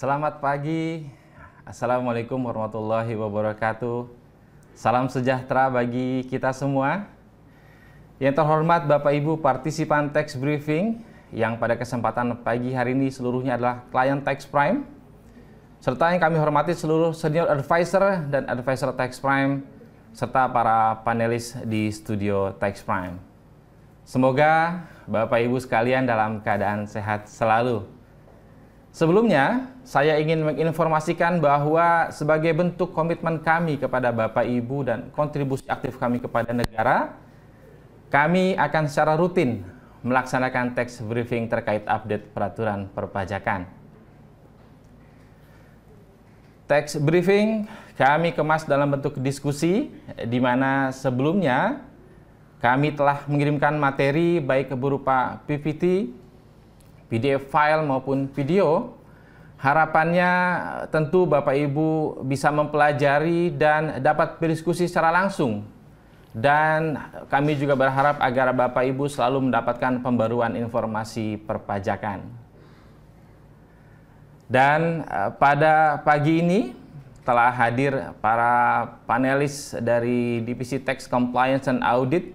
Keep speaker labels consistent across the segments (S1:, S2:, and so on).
S1: Selamat pagi. Assalamualaikum warahmatullahi wabarakatuh. Salam sejahtera bagi kita semua. Yang terhormat Bapak Ibu partisipan tax briefing yang pada kesempatan pagi hari ini seluruhnya adalah klien tax prime serta yang kami hormati seluruh senior advisor dan advisor tax prime serta para panelis di studio tax prime. Semoga Bapak Ibu sekalian dalam keadaan sehat selalu. Sebelumnya, saya ingin menginformasikan bahwa sebagai bentuk komitmen kami kepada Bapak Ibu dan kontribusi aktif kami kepada negara, kami akan secara rutin melaksanakan tax briefing terkait update peraturan perpajakan. Tax briefing kami kemas dalam bentuk diskusi di mana sebelumnya kami telah mengirimkan materi baik berupa PPT, PDF file maupun video. Harapannya tentu Bapak Ibu bisa mempelajari dan dapat berdiskusi secara langsung. Dan kami juga berharap agar Bapak Ibu selalu mendapatkan pembaruan informasi perpajakan. Dan eh, pada pagi ini telah hadir para panelis dari Divisi Tax Compliance and Audit.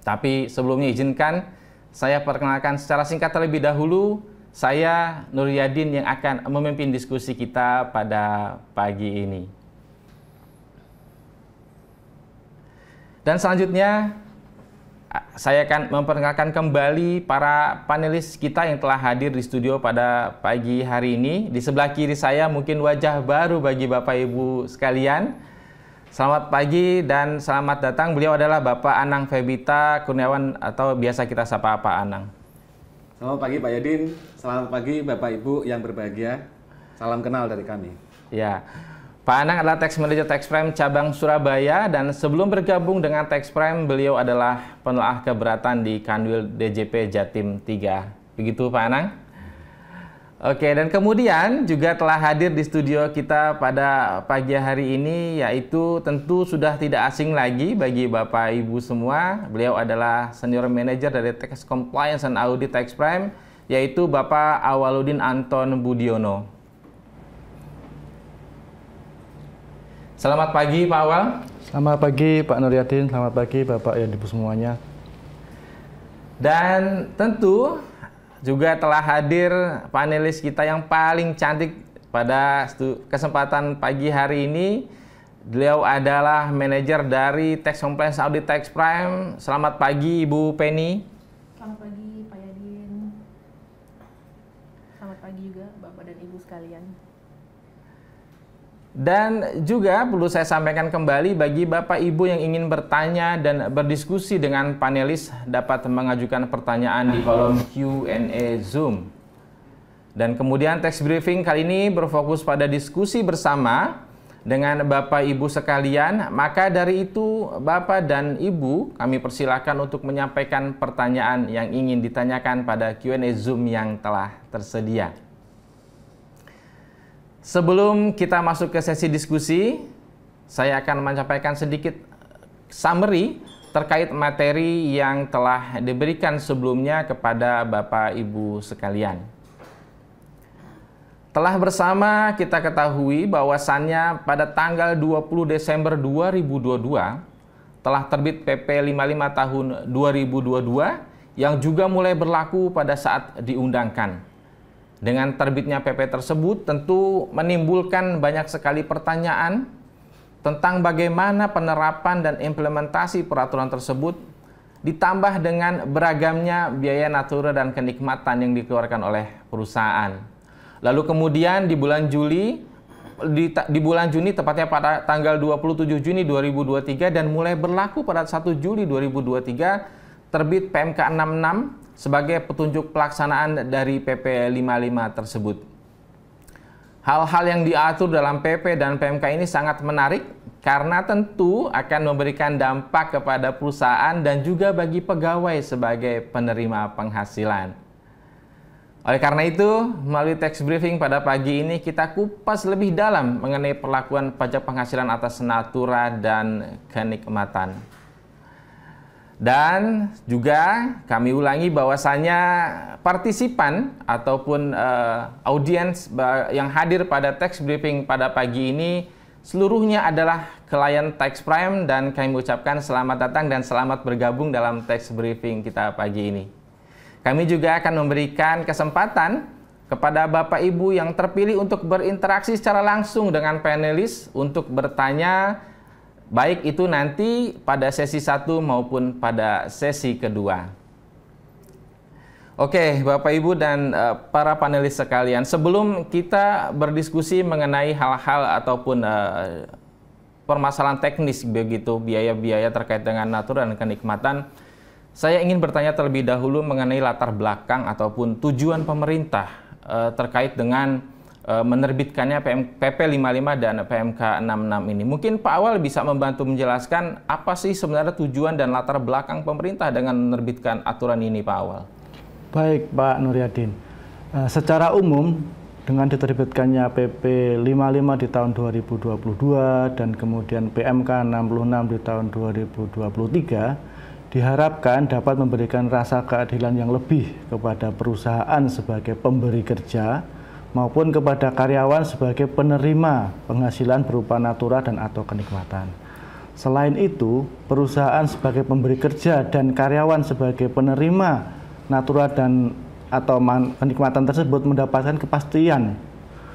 S1: Tapi sebelumnya izinkan saya perkenalkan secara singkat terlebih dahulu, saya Nur Yadin yang akan memimpin diskusi kita pada pagi ini. Dan selanjutnya, saya akan memperkenalkan kembali para panelis kita yang telah hadir di studio pada pagi hari ini. Di sebelah kiri saya mungkin wajah baru bagi Bapak Ibu sekalian. Selamat pagi dan selamat datang. Beliau adalah Bapak Anang Febita Kurniawan atau biasa kita sapa Pak Anang.
S2: Selamat pagi Pak Yadin, selamat pagi Bapak Ibu yang berbahagia. Salam kenal dari kami.
S1: Ya, Pak Anang adalah Tax Manager Tax Prime cabang Surabaya dan sebelum bergabung dengan Tax Prime, beliau adalah penelaah keberatan di Kanwil DJP Jatim 3. Begitu Pak Anang? Oke, dan kemudian juga telah hadir di studio kita pada pagi hari ini, yaitu tentu sudah tidak asing lagi bagi Bapak Ibu semua. Beliau adalah Senior Manager dari Tax Compliance and Audit Tax Prime, yaitu Bapak Awaludin Anton Budiono. Selamat pagi Pak Awal.
S3: Selamat pagi Pak Nuryadin, selamat pagi Bapak dan Ibu semuanya.
S1: Dan tentu juga telah hadir panelis kita yang paling cantik pada kesempatan pagi hari ini. Beliau adalah manajer dari Tax Compliance Audit Tax Prime. Selamat pagi Ibu Penny.
S4: Selamat pagi Pak Yadin. Selamat pagi juga Bapak dan Ibu sekalian.
S1: Dan juga perlu saya sampaikan kembali bagi Bapak Ibu yang ingin bertanya dan berdiskusi dengan panelis dapat mengajukan pertanyaan di kolom Q&A Zoom. Dan kemudian teks briefing kali ini berfokus pada diskusi bersama dengan Bapak Ibu sekalian. Maka dari itu Bapak dan Ibu kami persilakan untuk menyampaikan pertanyaan yang ingin ditanyakan pada Q&A Zoom yang telah tersedia. Sebelum kita masuk ke sesi diskusi, saya akan menyampaikan sedikit summary terkait materi yang telah diberikan sebelumnya kepada Bapak Ibu sekalian. Telah bersama kita ketahui bahwasannya pada tanggal 20 Desember 2022 telah terbit PP 55 tahun 2022 yang juga mulai berlaku pada saat diundangkan. Dengan terbitnya PP tersebut tentu menimbulkan banyak sekali pertanyaan tentang bagaimana penerapan dan implementasi peraturan tersebut ditambah dengan beragamnya biaya natural dan kenikmatan yang dikeluarkan oleh perusahaan. Lalu kemudian di bulan Juli di, di bulan Juni tepatnya pada tanggal 27 Juni 2023 dan mulai berlaku pada 1 Juli 2023 terbit PMK 66 sebagai petunjuk pelaksanaan dari PP 55 tersebut. Hal-hal yang diatur dalam PP dan PMK ini sangat menarik karena tentu akan memberikan dampak kepada perusahaan dan juga bagi pegawai sebagai penerima penghasilan. Oleh karena itu, melalui teks briefing pada pagi ini kita kupas lebih dalam mengenai perlakuan pajak penghasilan atas natura dan kenikmatan. Dan juga kami ulangi bahwasannya partisipan ataupun uh, audiens yang hadir pada text briefing pada pagi ini seluruhnya adalah klien Tax Prime dan kami ucapkan selamat datang dan selamat bergabung dalam text briefing kita pagi ini. Kami juga akan memberikan kesempatan kepada Bapak Ibu yang terpilih untuk berinteraksi secara langsung dengan panelis untuk bertanya baik itu nanti pada sesi satu maupun pada sesi kedua. Oke, Bapak Ibu dan uh, para panelis sekalian, sebelum kita berdiskusi mengenai hal-hal ataupun uh, permasalahan teknis begitu biaya-biaya terkait dengan natur dan kenikmatan, saya ingin bertanya terlebih dahulu mengenai latar belakang ataupun tujuan pemerintah uh, terkait dengan menerbitkannya PM, PP 55 dan PMK 66 ini. Mungkin Pak Awal bisa membantu menjelaskan apa sih sebenarnya tujuan dan latar belakang pemerintah dengan menerbitkan aturan ini Pak Awal.
S3: Baik Pak Nuryadin, uh, secara umum dengan diterbitkannya PP 55 di tahun 2022 dan kemudian PMK 66 di tahun 2023 diharapkan dapat memberikan rasa keadilan yang lebih kepada perusahaan sebagai pemberi kerja maupun kepada karyawan sebagai penerima penghasilan berupa natura dan atau kenikmatan. Selain itu, perusahaan sebagai pemberi kerja dan karyawan sebagai penerima natura dan atau kenikmatan tersebut mendapatkan kepastian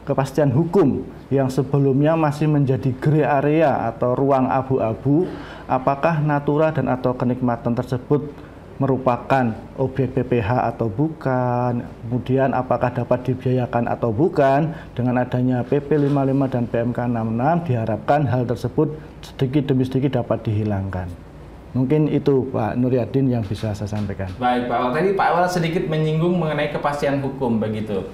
S3: kepastian hukum yang sebelumnya masih menjadi grey area atau ruang abu-abu apakah natura dan atau kenikmatan tersebut merupakan objek PPH atau bukan, kemudian apakah dapat dibiayakan atau bukan, dengan adanya PP 55 dan PMK 66 diharapkan hal tersebut sedikit demi sedikit dapat dihilangkan. Mungkin itu Pak Nuryadin yang bisa saya sampaikan.
S1: Baik Pak Awal, tadi Pak Awal sedikit menyinggung mengenai kepastian hukum begitu.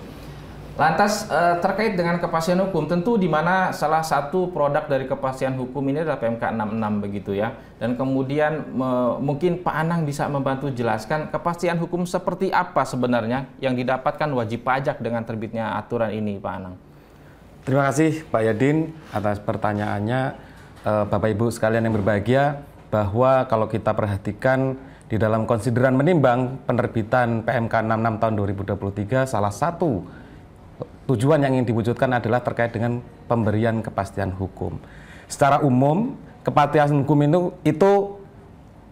S1: Lantas eh, terkait dengan kepastian hukum, tentu di mana salah satu produk dari kepastian hukum ini adalah PMK 66 begitu ya. Dan kemudian me, mungkin Pak Anang bisa membantu jelaskan kepastian hukum seperti apa sebenarnya yang didapatkan wajib pajak dengan terbitnya aturan ini Pak Anang.
S2: Terima kasih Pak Yadin atas pertanyaannya. Eh, Bapak Ibu sekalian yang berbahagia bahwa kalau kita perhatikan di dalam konsideran menimbang penerbitan PMK 66 tahun 2023 salah satu tujuan yang ingin diwujudkan adalah terkait dengan pemberian kepastian hukum. Secara umum, kepastian hukum itu, itu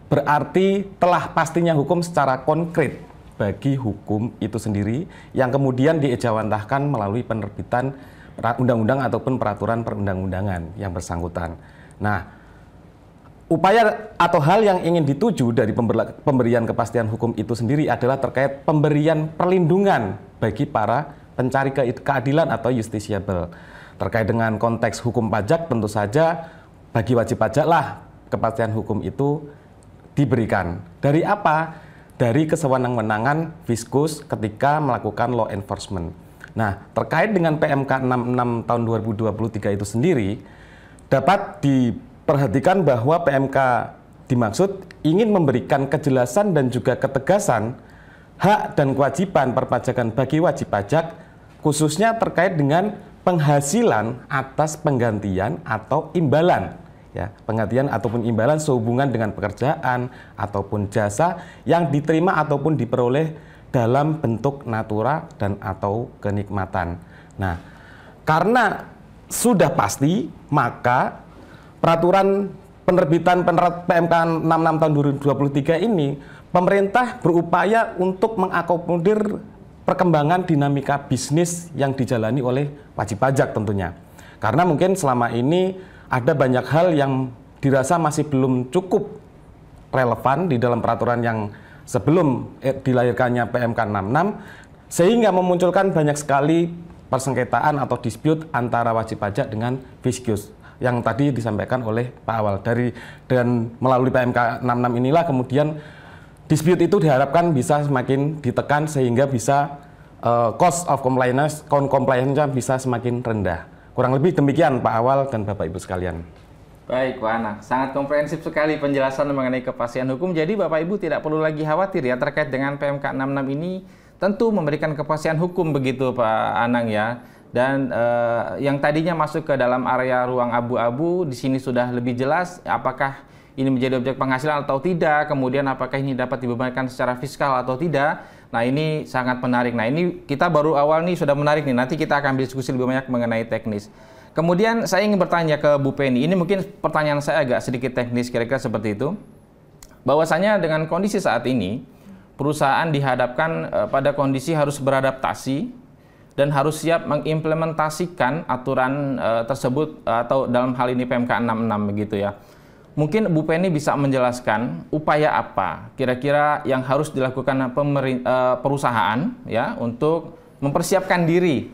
S2: berarti telah pastinya hukum secara konkret bagi hukum itu sendiri yang kemudian diejawantahkan melalui penerbitan undang-undang ataupun peraturan perundang-undangan yang bersangkutan. Nah, upaya atau hal yang ingin dituju dari pemberian kepastian hukum itu sendiri adalah terkait pemberian perlindungan bagi para pencari keadilan atau justisiable. Terkait dengan konteks hukum pajak tentu saja bagi wajib pajak lah kepastian hukum itu diberikan. Dari apa? Dari kesewenang-wenangan fiskus ketika melakukan law enforcement. Nah, terkait dengan PMK 66 tahun 2023 itu sendiri dapat diperhatikan bahwa PMK dimaksud ingin memberikan kejelasan dan juga ketegasan hak dan kewajiban perpajakan bagi wajib pajak khususnya terkait dengan penghasilan atas penggantian atau imbalan ya penggantian ataupun imbalan sehubungan dengan pekerjaan ataupun jasa yang diterima ataupun diperoleh dalam bentuk natura dan atau kenikmatan. Nah, karena sudah pasti maka peraturan penerbitan penerat PMK 66 tahun 2023 ini pemerintah berupaya untuk mengakomodir perkembangan dinamika bisnis yang dijalani oleh wajib pajak tentunya. Karena mungkin selama ini ada banyak hal yang dirasa masih belum cukup relevan di dalam peraturan yang sebelum eh, dilahirkannya PMK 66 sehingga memunculkan banyak sekali persengketaan atau dispute antara wajib pajak dengan fiskus yang tadi disampaikan oleh Pak Awal dari dan melalui PMK 66 inilah kemudian dispute itu diharapkan bisa semakin ditekan sehingga bisa uh, cost of compliance, compliance-nya bisa semakin rendah. Kurang lebih demikian Pak Awal dan Bapak Ibu sekalian.
S1: Baik Pak Anak, sangat komprehensif sekali penjelasan mengenai kepastian hukum. Jadi Bapak Ibu tidak perlu lagi khawatir ya terkait dengan PMK 66 ini tentu memberikan kepastian hukum begitu Pak Anang ya. Dan uh, yang tadinya masuk ke dalam area ruang abu-abu di sini sudah lebih jelas apakah ini menjadi objek penghasilan atau tidak, kemudian apakah ini dapat dibebankan secara fiskal atau tidak. Nah ini sangat menarik. Nah ini kita baru awal nih sudah menarik nih. Nanti kita akan diskusi lebih banyak mengenai teknis. Kemudian saya ingin bertanya ke Bu Penny. Ini mungkin pertanyaan saya agak sedikit teknis kira-kira seperti itu. Bahwasanya dengan kondisi saat ini perusahaan dihadapkan uh, pada kondisi harus beradaptasi dan harus siap mengimplementasikan aturan uh, tersebut atau dalam hal ini PMK 66 begitu ya. Mungkin Bu Penny bisa menjelaskan upaya apa kira-kira yang harus dilakukan uh, perusahaan ya untuk mempersiapkan diri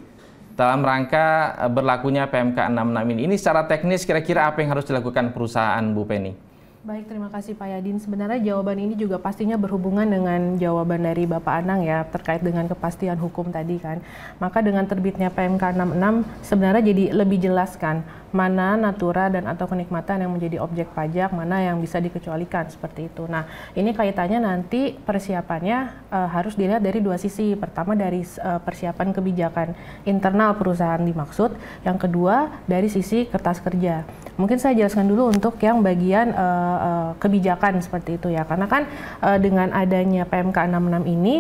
S1: dalam rangka berlakunya PMK 66 ini. Ini secara teknis kira-kira apa yang harus dilakukan perusahaan Bu Penny?
S4: Baik, terima kasih Pak Yadin. Sebenarnya jawaban ini juga pastinya berhubungan dengan jawaban dari Bapak Anang ya, terkait dengan kepastian hukum tadi kan. Maka dengan terbitnya PMK 66 sebenarnya jadi lebih jelas kan mana natura dan atau kenikmatan yang menjadi objek pajak, mana yang bisa dikecualikan seperti itu. Nah, ini kaitannya nanti persiapannya uh, harus dilihat dari dua sisi. Pertama dari uh, persiapan kebijakan internal perusahaan dimaksud, yang kedua dari sisi kertas kerja. Mungkin saya jelaskan dulu untuk yang bagian uh, uh, kebijakan seperti itu ya. Karena kan uh, dengan adanya PMK 66 ini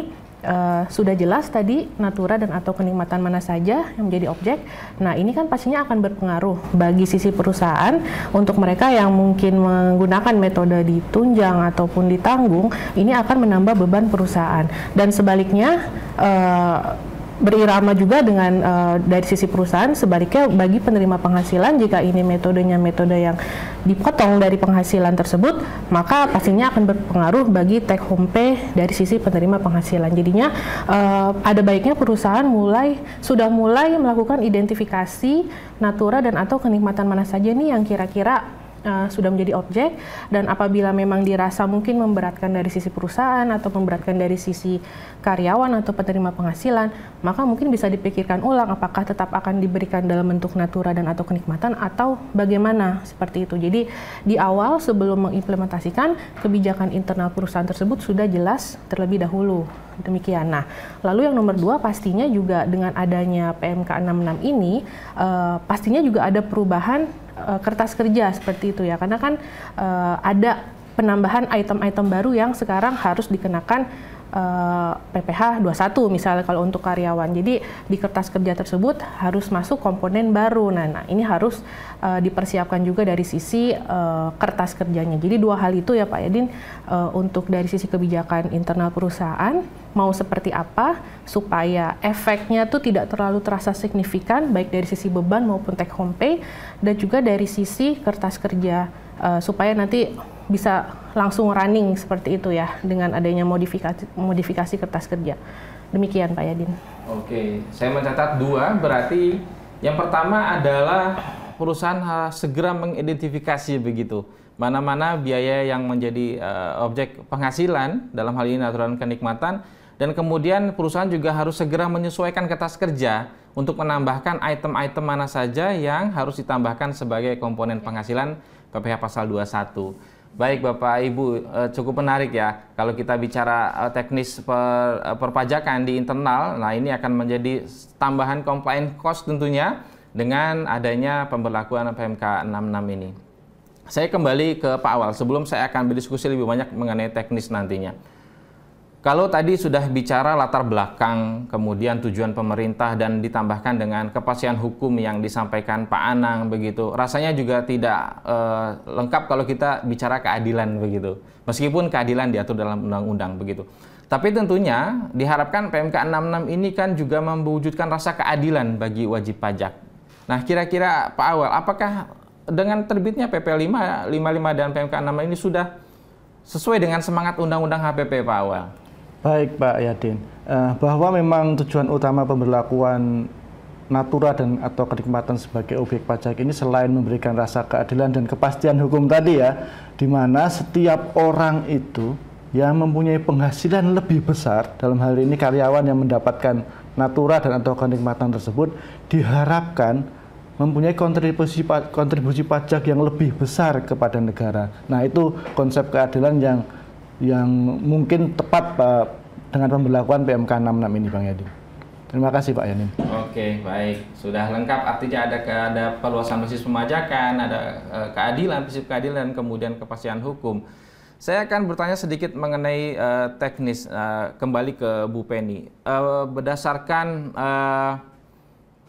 S4: Uh, sudah jelas tadi natura dan atau kenikmatan mana saja yang menjadi objek. Nah ini kan pastinya akan berpengaruh bagi sisi perusahaan untuk mereka yang mungkin menggunakan metode ditunjang ataupun ditanggung, ini akan menambah beban perusahaan. Dan sebaliknya uh, berirama juga dengan uh, dari sisi perusahaan sebaliknya bagi penerima penghasilan jika ini metodenya metode yang dipotong dari penghasilan tersebut maka pastinya akan berpengaruh bagi take home pay dari sisi penerima penghasilan. Jadinya uh, ada baiknya perusahaan mulai sudah mulai melakukan identifikasi natura dan atau kenikmatan mana saja nih yang kira-kira uh, sudah menjadi objek dan apabila memang dirasa mungkin memberatkan dari sisi perusahaan atau memberatkan dari sisi karyawan atau penerima penghasilan, maka mungkin bisa dipikirkan ulang apakah tetap akan diberikan dalam bentuk natura dan atau kenikmatan atau bagaimana seperti itu. Jadi di awal sebelum mengimplementasikan kebijakan internal perusahaan tersebut sudah jelas terlebih dahulu. Demikian. Nah, lalu yang nomor dua pastinya juga dengan adanya PMK 66 ini uh, pastinya juga ada perubahan uh, kertas kerja seperti itu ya. Karena kan uh, ada penambahan item-item baru yang sekarang harus dikenakan PPh 21 misalnya kalau untuk karyawan. Jadi di kertas kerja tersebut harus masuk komponen baru. Nah, nah ini harus uh, dipersiapkan juga dari sisi uh, kertas kerjanya. Jadi dua hal itu ya Pak Edin uh, untuk dari sisi kebijakan internal perusahaan mau seperti apa supaya efeknya tuh tidak terlalu terasa signifikan baik dari sisi beban maupun take home pay dan juga dari sisi kertas kerja uh, supaya nanti bisa langsung running seperti itu ya dengan adanya modifikasi modifikasi kertas kerja. Demikian Pak Yadin.
S1: Oke, saya mencatat dua berarti yang pertama adalah perusahaan harus segera mengidentifikasi begitu mana-mana biaya yang menjadi uh, objek penghasilan dalam hal ini aturan kenikmatan dan kemudian perusahaan juga harus segera menyesuaikan kertas kerja untuk menambahkan item-item mana saja yang harus ditambahkan sebagai komponen penghasilan PPh pasal 21. Baik Bapak Ibu, eh, cukup menarik ya kalau kita bicara eh, teknis per, eh, perpajakan di internal. Nah, ini akan menjadi tambahan compliance cost tentunya dengan adanya pemberlakuan PMK 66 ini. Saya kembali ke Pak Awal sebelum saya akan berdiskusi lebih banyak mengenai teknis nantinya. Kalau tadi sudah bicara latar belakang, kemudian tujuan pemerintah dan ditambahkan dengan kepastian hukum yang disampaikan Pak Anang begitu, rasanya juga tidak uh, lengkap kalau kita bicara keadilan begitu. Meskipun keadilan diatur dalam undang-undang begitu. Tapi tentunya diharapkan PMK 66 ini kan juga mewujudkan rasa keadilan bagi wajib pajak. Nah, kira-kira Pak Awal, apakah dengan terbitnya PP 5, 55 dan PMK 66 ini sudah sesuai dengan semangat Undang-Undang HPP Pak Awal?
S3: Baik Pak Yadin, uh, bahwa memang tujuan utama pemberlakuan natura dan atau kenikmatan sebagai objek pajak ini selain memberikan rasa keadilan dan kepastian hukum tadi ya, di mana setiap orang itu yang mempunyai penghasilan lebih besar dalam hal ini karyawan yang mendapatkan natura dan atau kenikmatan tersebut diharapkan mempunyai kontribusi kontribusi pajak yang lebih besar kepada negara. Nah, itu konsep keadilan yang yang mungkin tepat Pak, dengan pemberlakuan PMK 66 ini Bang Yadi. Terima kasih Pak Yanin.
S1: Oke, baik. Sudah lengkap artinya ada ada perluasan basis pemajakan, ada uh, keadilan, prinsip keadilan, kemudian kepastian hukum. Saya akan bertanya sedikit mengenai uh, teknis uh, kembali ke Bu Penny. Berdasarkan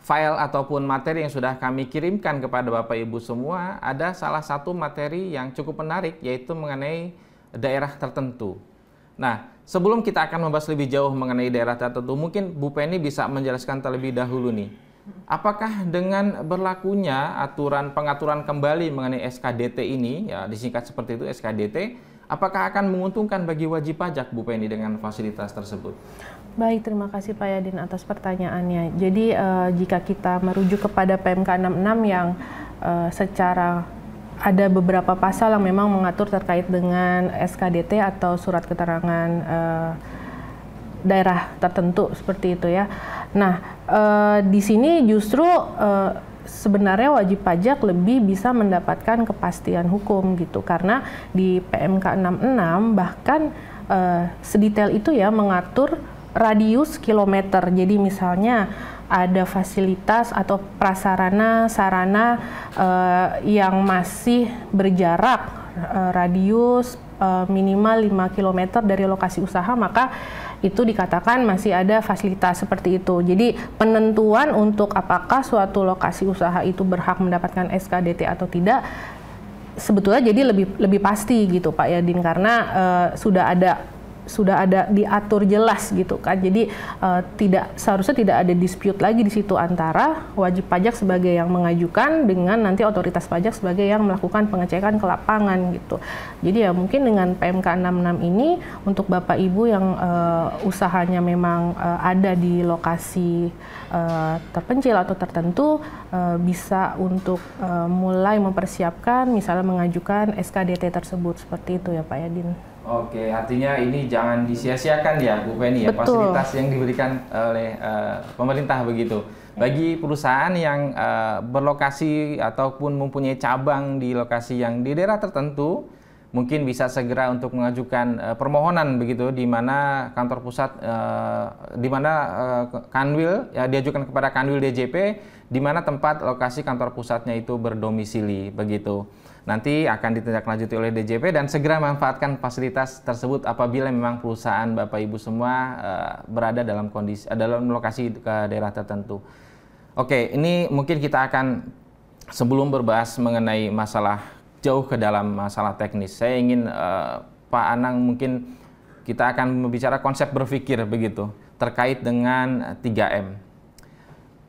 S1: file ataupun materi yang sudah kami kirimkan kepada Bapak Ibu semua, ada salah satu materi yang cukup menarik yaitu mengenai daerah tertentu. Nah, sebelum kita akan membahas lebih jauh mengenai daerah tertentu, mungkin Bu Penny bisa menjelaskan terlebih dahulu nih. Apakah dengan berlakunya aturan pengaturan kembali mengenai SKDT ini, ya disingkat seperti itu SKDT, apakah akan menguntungkan bagi wajib pajak Bu Penny dengan fasilitas tersebut?
S4: Baik, terima kasih Pak Yadin atas pertanyaannya. Jadi uh, jika kita merujuk kepada PMK 66 yang uh, secara ada beberapa pasal yang memang mengatur terkait dengan SKDT atau surat keterangan uh, daerah tertentu seperti itu ya. Nah, uh, di sini justru uh, sebenarnya wajib pajak lebih bisa mendapatkan kepastian hukum gitu karena di PMK 66 bahkan sedetail itu ya mengatur radius kilometer. Jadi misalnya ada fasilitas atau prasarana sarana uh, yang masih berjarak uh, radius uh, minimal 5 km dari lokasi usaha maka itu dikatakan masih ada fasilitas seperti itu. Jadi penentuan untuk apakah suatu lokasi usaha itu berhak mendapatkan SKDT atau tidak sebetulnya jadi lebih lebih pasti gitu Pak Yadin karena uh, sudah ada sudah ada diatur jelas gitu kan. Jadi uh, tidak seharusnya tidak ada dispute lagi di situ antara wajib pajak sebagai yang mengajukan dengan nanti otoritas pajak sebagai yang melakukan pengecekan ke lapangan gitu. Jadi ya mungkin dengan PMK 66 ini untuk Bapak Ibu yang uh, usahanya memang uh, ada di lokasi uh, terpencil atau tertentu uh, bisa untuk uh, mulai mempersiapkan misalnya mengajukan SKDT tersebut seperti itu ya Pak Yadin.
S1: Oke, artinya ini jangan disia-siakan ya Bu Penny ya fasilitas yang diberikan oleh uh, pemerintah begitu. Bagi perusahaan yang uh, berlokasi ataupun mempunyai cabang di lokasi yang di daerah tertentu, mungkin bisa segera untuk mengajukan uh, permohonan begitu di mana kantor pusat uh, di mana uh, Kanwil ya diajukan kepada Kanwil DJP di mana tempat lokasi kantor pusatnya itu berdomisili begitu nanti akan ditindaklanjuti oleh DJP dan segera manfaatkan fasilitas tersebut apabila memang perusahaan Bapak Ibu semua uh, berada dalam kondisi uh, dalam lokasi ke daerah tertentu. Oke, ini mungkin kita akan sebelum berbahas mengenai masalah jauh ke dalam masalah teknis. Saya ingin uh, Pak Anang mungkin kita akan membicara konsep berpikir begitu terkait dengan 3M.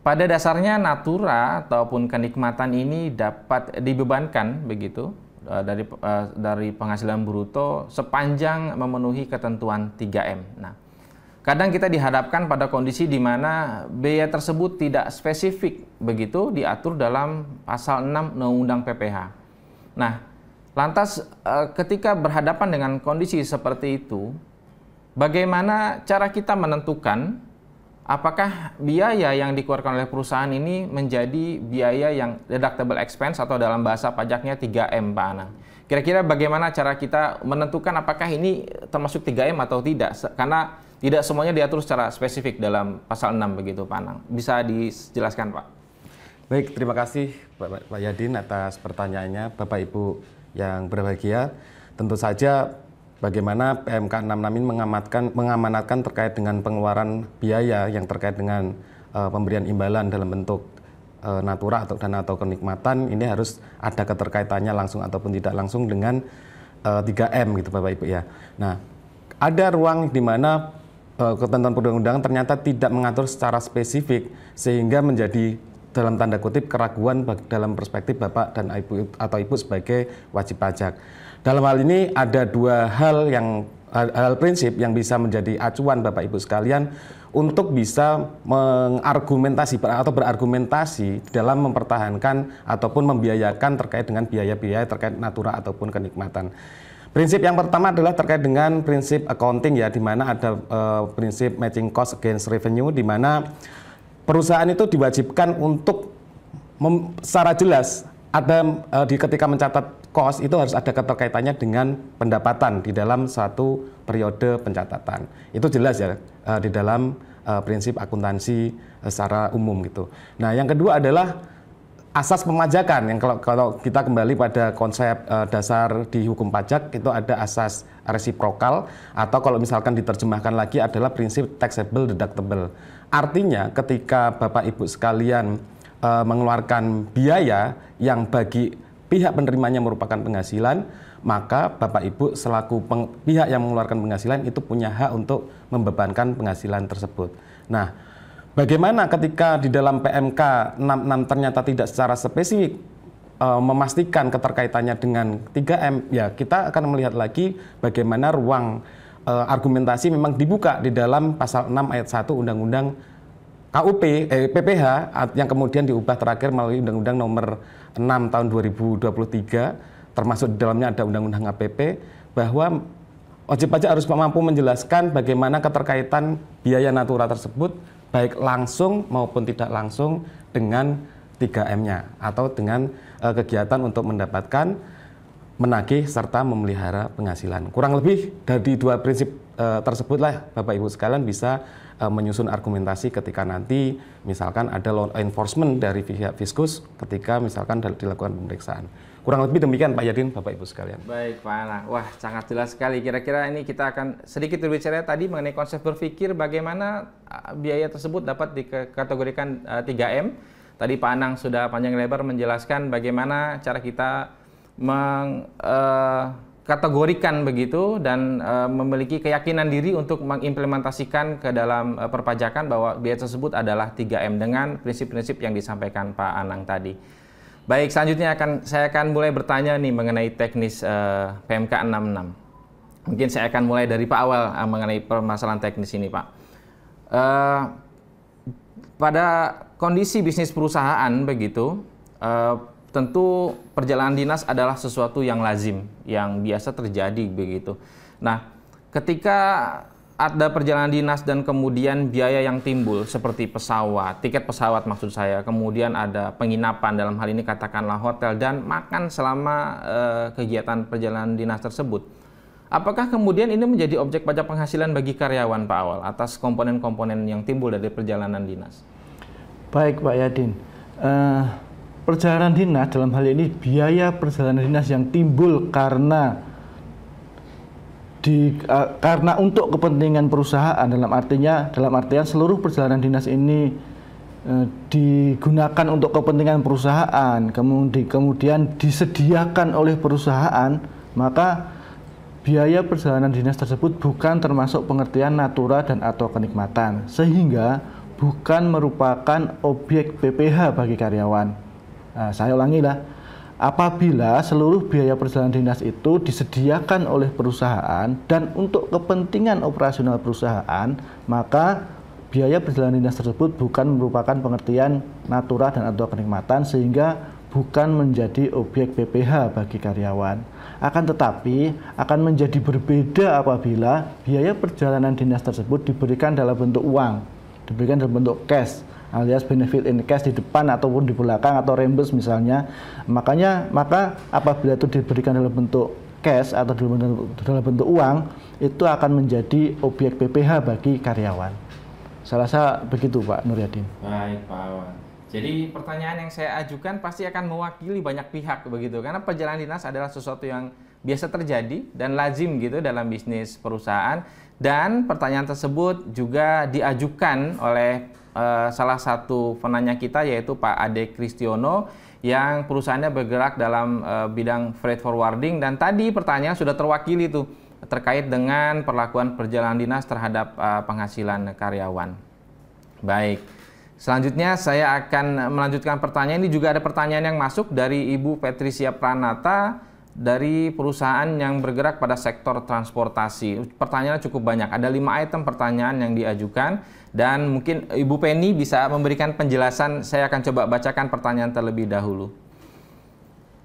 S1: Pada dasarnya natura ataupun kenikmatan ini dapat dibebankan begitu eh, dari eh, dari penghasilan bruto sepanjang memenuhi ketentuan 3M. Nah, kadang kita dihadapkan pada kondisi di mana biaya tersebut tidak spesifik begitu diatur dalam pasal 6 Undang-Undang PPH. Nah, lantas eh, ketika berhadapan dengan kondisi seperti itu, bagaimana cara kita menentukan apakah biaya yang dikeluarkan oleh perusahaan ini menjadi biaya yang deductible expense atau dalam bahasa pajaknya 3M Pak Anang. Kira-kira bagaimana cara kita menentukan apakah ini termasuk 3M atau tidak? Karena tidak semuanya diatur secara spesifik dalam pasal 6 begitu Pak Anang. Bisa dijelaskan Pak?
S2: Baik, terima kasih Pak Yadin atas pertanyaannya. Bapak Ibu yang berbahagia, tentu saja bagaimana PMK 66 ini mengamatkan, mengamanatkan terkait dengan pengeluaran biaya yang terkait dengan uh, pemberian imbalan dalam bentuk uh, natura atau dana atau kenikmatan ini harus ada keterkaitannya langsung ataupun tidak langsung dengan uh, 3M gitu Bapak Ibu ya. Nah, ada ruang di mana ketentuan perundang-undangan ternyata tidak mengatur secara spesifik sehingga menjadi dalam tanda kutip keraguan dalam perspektif Bapak dan Ibu atau Ibu sebagai wajib pajak. Dalam hal ini ada dua hal yang hal, prinsip yang bisa menjadi acuan Bapak Ibu sekalian untuk bisa mengargumentasi atau berargumentasi dalam mempertahankan ataupun membiayakan terkait dengan biaya-biaya terkait natura ataupun kenikmatan. Prinsip yang pertama adalah terkait dengan prinsip accounting ya, di mana ada uh, prinsip matching cost against revenue, di mana perusahaan itu diwajibkan untuk secara jelas ada uh, di ketika mencatat cost itu harus ada keterkaitannya dengan pendapatan di dalam satu periode pencatatan. Itu jelas ya uh, di dalam uh, prinsip akuntansi uh, secara umum gitu. Nah, yang kedua adalah asas pemajakan yang kalau kalau kita kembali pada konsep uh, dasar di hukum pajak itu ada asas resiprokal atau kalau misalkan diterjemahkan lagi adalah prinsip taxable deductible. Artinya ketika Bapak Ibu sekalian uh, mengeluarkan biaya yang bagi pihak penerimanya merupakan penghasilan, maka Bapak Ibu selaku peng, pihak yang mengeluarkan penghasilan itu punya hak untuk membebankan penghasilan tersebut. Nah, Bagaimana ketika di dalam PMK 66 ternyata tidak secara spesifik uh, memastikan keterkaitannya dengan 3M, ya kita akan melihat lagi bagaimana ruang uh, argumentasi memang dibuka di dalam pasal 6 ayat 1 Undang-Undang KUP eh, PPH yang kemudian diubah terakhir melalui Undang-Undang nomor 6 tahun 2023 termasuk di dalamnya ada Undang-Undang APP bahwa wajib pajak harus mampu menjelaskan bagaimana keterkaitan biaya natura tersebut baik langsung maupun tidak langsung dengan 3M-nya atau dengan uh, kegiatan untuk mendapatkan menagih serta memelihara penghasilan. Kurang lebih dari dua prinsip uh, tersebutlah Bapak Ibu sekalian bisa uh, menyusun argumentasi ketika nanti misalkan ada law enforcement dari pihak Fiskus ketika misalkan dilakukan pemeriksaan. Kurang lebih demikian Pak Yadin, Bapak Ibu sekalian.
S1: Baik Pak Ana, wah sangat jelas sekali. Kira-kira ini kita akan sedikit berbicara tadi mengenai konsep berpikir bagaimana uh, biaya tersebut dapat dikategorikan uh, 3M. Tadi Pak Anang sudah panjang lebar menjelaskan bagaimana cara kita mengkategorikan uh, begitu dan uh, memiliki keyakinan diri untuk mengimplementasikan ke dalam uh, perpajakan bahwa biaya tersebut adalah 3M dengan prinsip-prinsip yang disampaikan Pak Anang tadi. Baik, selanjutnya akan saya akan mulai bertanya nih mengenai teknis uh, PMK 66. Mungkin saya akan mulai dari Pak awal uh, mengenai permasalahan teknis ini, Pak. Uh, pada kondisi bisnis perusahaan begitu, uh, tentu perjalanan dinas adalah sesuatu yang lazim, yang biasa terjadi begitu. Nah, ketika ada perjalanan dinas dan kemudian biaya yang timbul seperti pesawat, tiket pesawat maksud saya, kemudian ada penginapan dalam hal ini katakanlah hotel dan makan selama uh, kegiatan perjalanan dinas tersebut. Apakah kemudian ini menjadi objek pajak penghasilan bagi karyawan Pak Awal atas komponen-komponen yang timbul dari perjalanan dinas?
S3: Baik Pak Yadin, uh, perjalanan dinas dalam hal ini biaya perjalanan dinas yang timbul karena di uh, karena untuk kepentingan perusahaan dalam artinya dalam artian seluruh perjalanan dinas ini uh, digunakan untuk kepentingan perusahaan kemudian kemudian disediakan oleh perusahaan maka biaya perjalanan dinas tersebut bukan termasuk pengertian natura dan atau kenikmatan sehingga bukan merupakan objek PPh bagi karyawan. Nah, saya ulangi lah apabila seluruh biaya perjalanan dinas itu disediakan oleh perusahaan dan untuk kepentingan operasional perusahaan, maka biaya perjalanan dinas tersebut bukan merupakan pengertian natura dan atau kenikmatan sehingga bukan menjadi objek PPh bagi karyawan. Akan tetapi akan menjadi berbeda apabila biaya perjalanan dinas tersebut diberikan dalam bentuk uang, diberikan dalam bentuk cash alias benefit in cash di depan ataupun di belakang atau reimburse misalnya. Makanya maka apabila itu diberikan dalam bentuk cash atau dalam bentuk, dalam bentuk uang itu akan menjadi objek PPh bagi karyawan. Saya rasa begitu Pak Nuryadin.
S1: Baik Pak Awan. Jadi pertanyaan yang saya ajukan pasti akan mewakili banyak pihak begitu karena perjalanan dinas adalah sesuatu yang biasa terjadi dan lazim gitu dalam bisnis perusahaan dan pertanyaan tersebut juga diajukan oleh uh, salah satu penanya kita yaitu Pak Ade Kristiono yang perusahaannya bergerak dalam uh, bidang freight forwarding dan tadi pertanyaan sudah terwakili tuh terkait dengan perlakuan perjalanan dinas terhadap uh, penghasilan karyawan. Baik. Selanjutnya saya akan melanjutkan pertanyaan ini juga ada pertanyaan yang masuk dari Ibu Patricia Pranata dari perusahaan yang bergerak pada sektor transportasi. Pertanyaannya cukup banyak. Ada lima item pertanyaan yang diajukan dan mungkin Ibu Penny bisa memberikan penjelasan. Saya akan coba bacakan pertanyaan terlebih dahulu.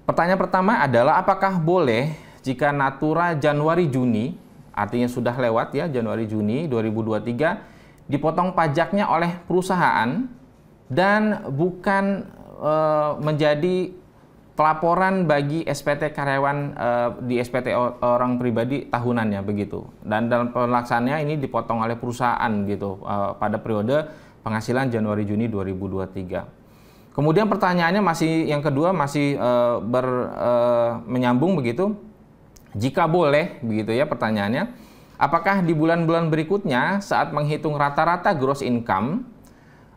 S1: Pertanyaan pertama adalah apakah boleh jika Natura Januari Juni, artinya sudah lewat ya Januari Juni 2023, dipotong pajaknya oleh perusahaan dan bukan e, menjadi pelaporan bagi SPT karyawan uh, di SPT orang pribadi tahunannya begitu. Dan dalam pelaksanaannya ini dipotong oleh perusahaan gitu uh, pada periode penghasilan Januari Juni 2023. Kemudian pertanyaannya masih yang kedua masih uh, ber, uh, menyambung begitu. Jika boleh begitu ya pertanyaannya, apakah di bulan-bulan berikutnya saat menghitung rata-rata gross income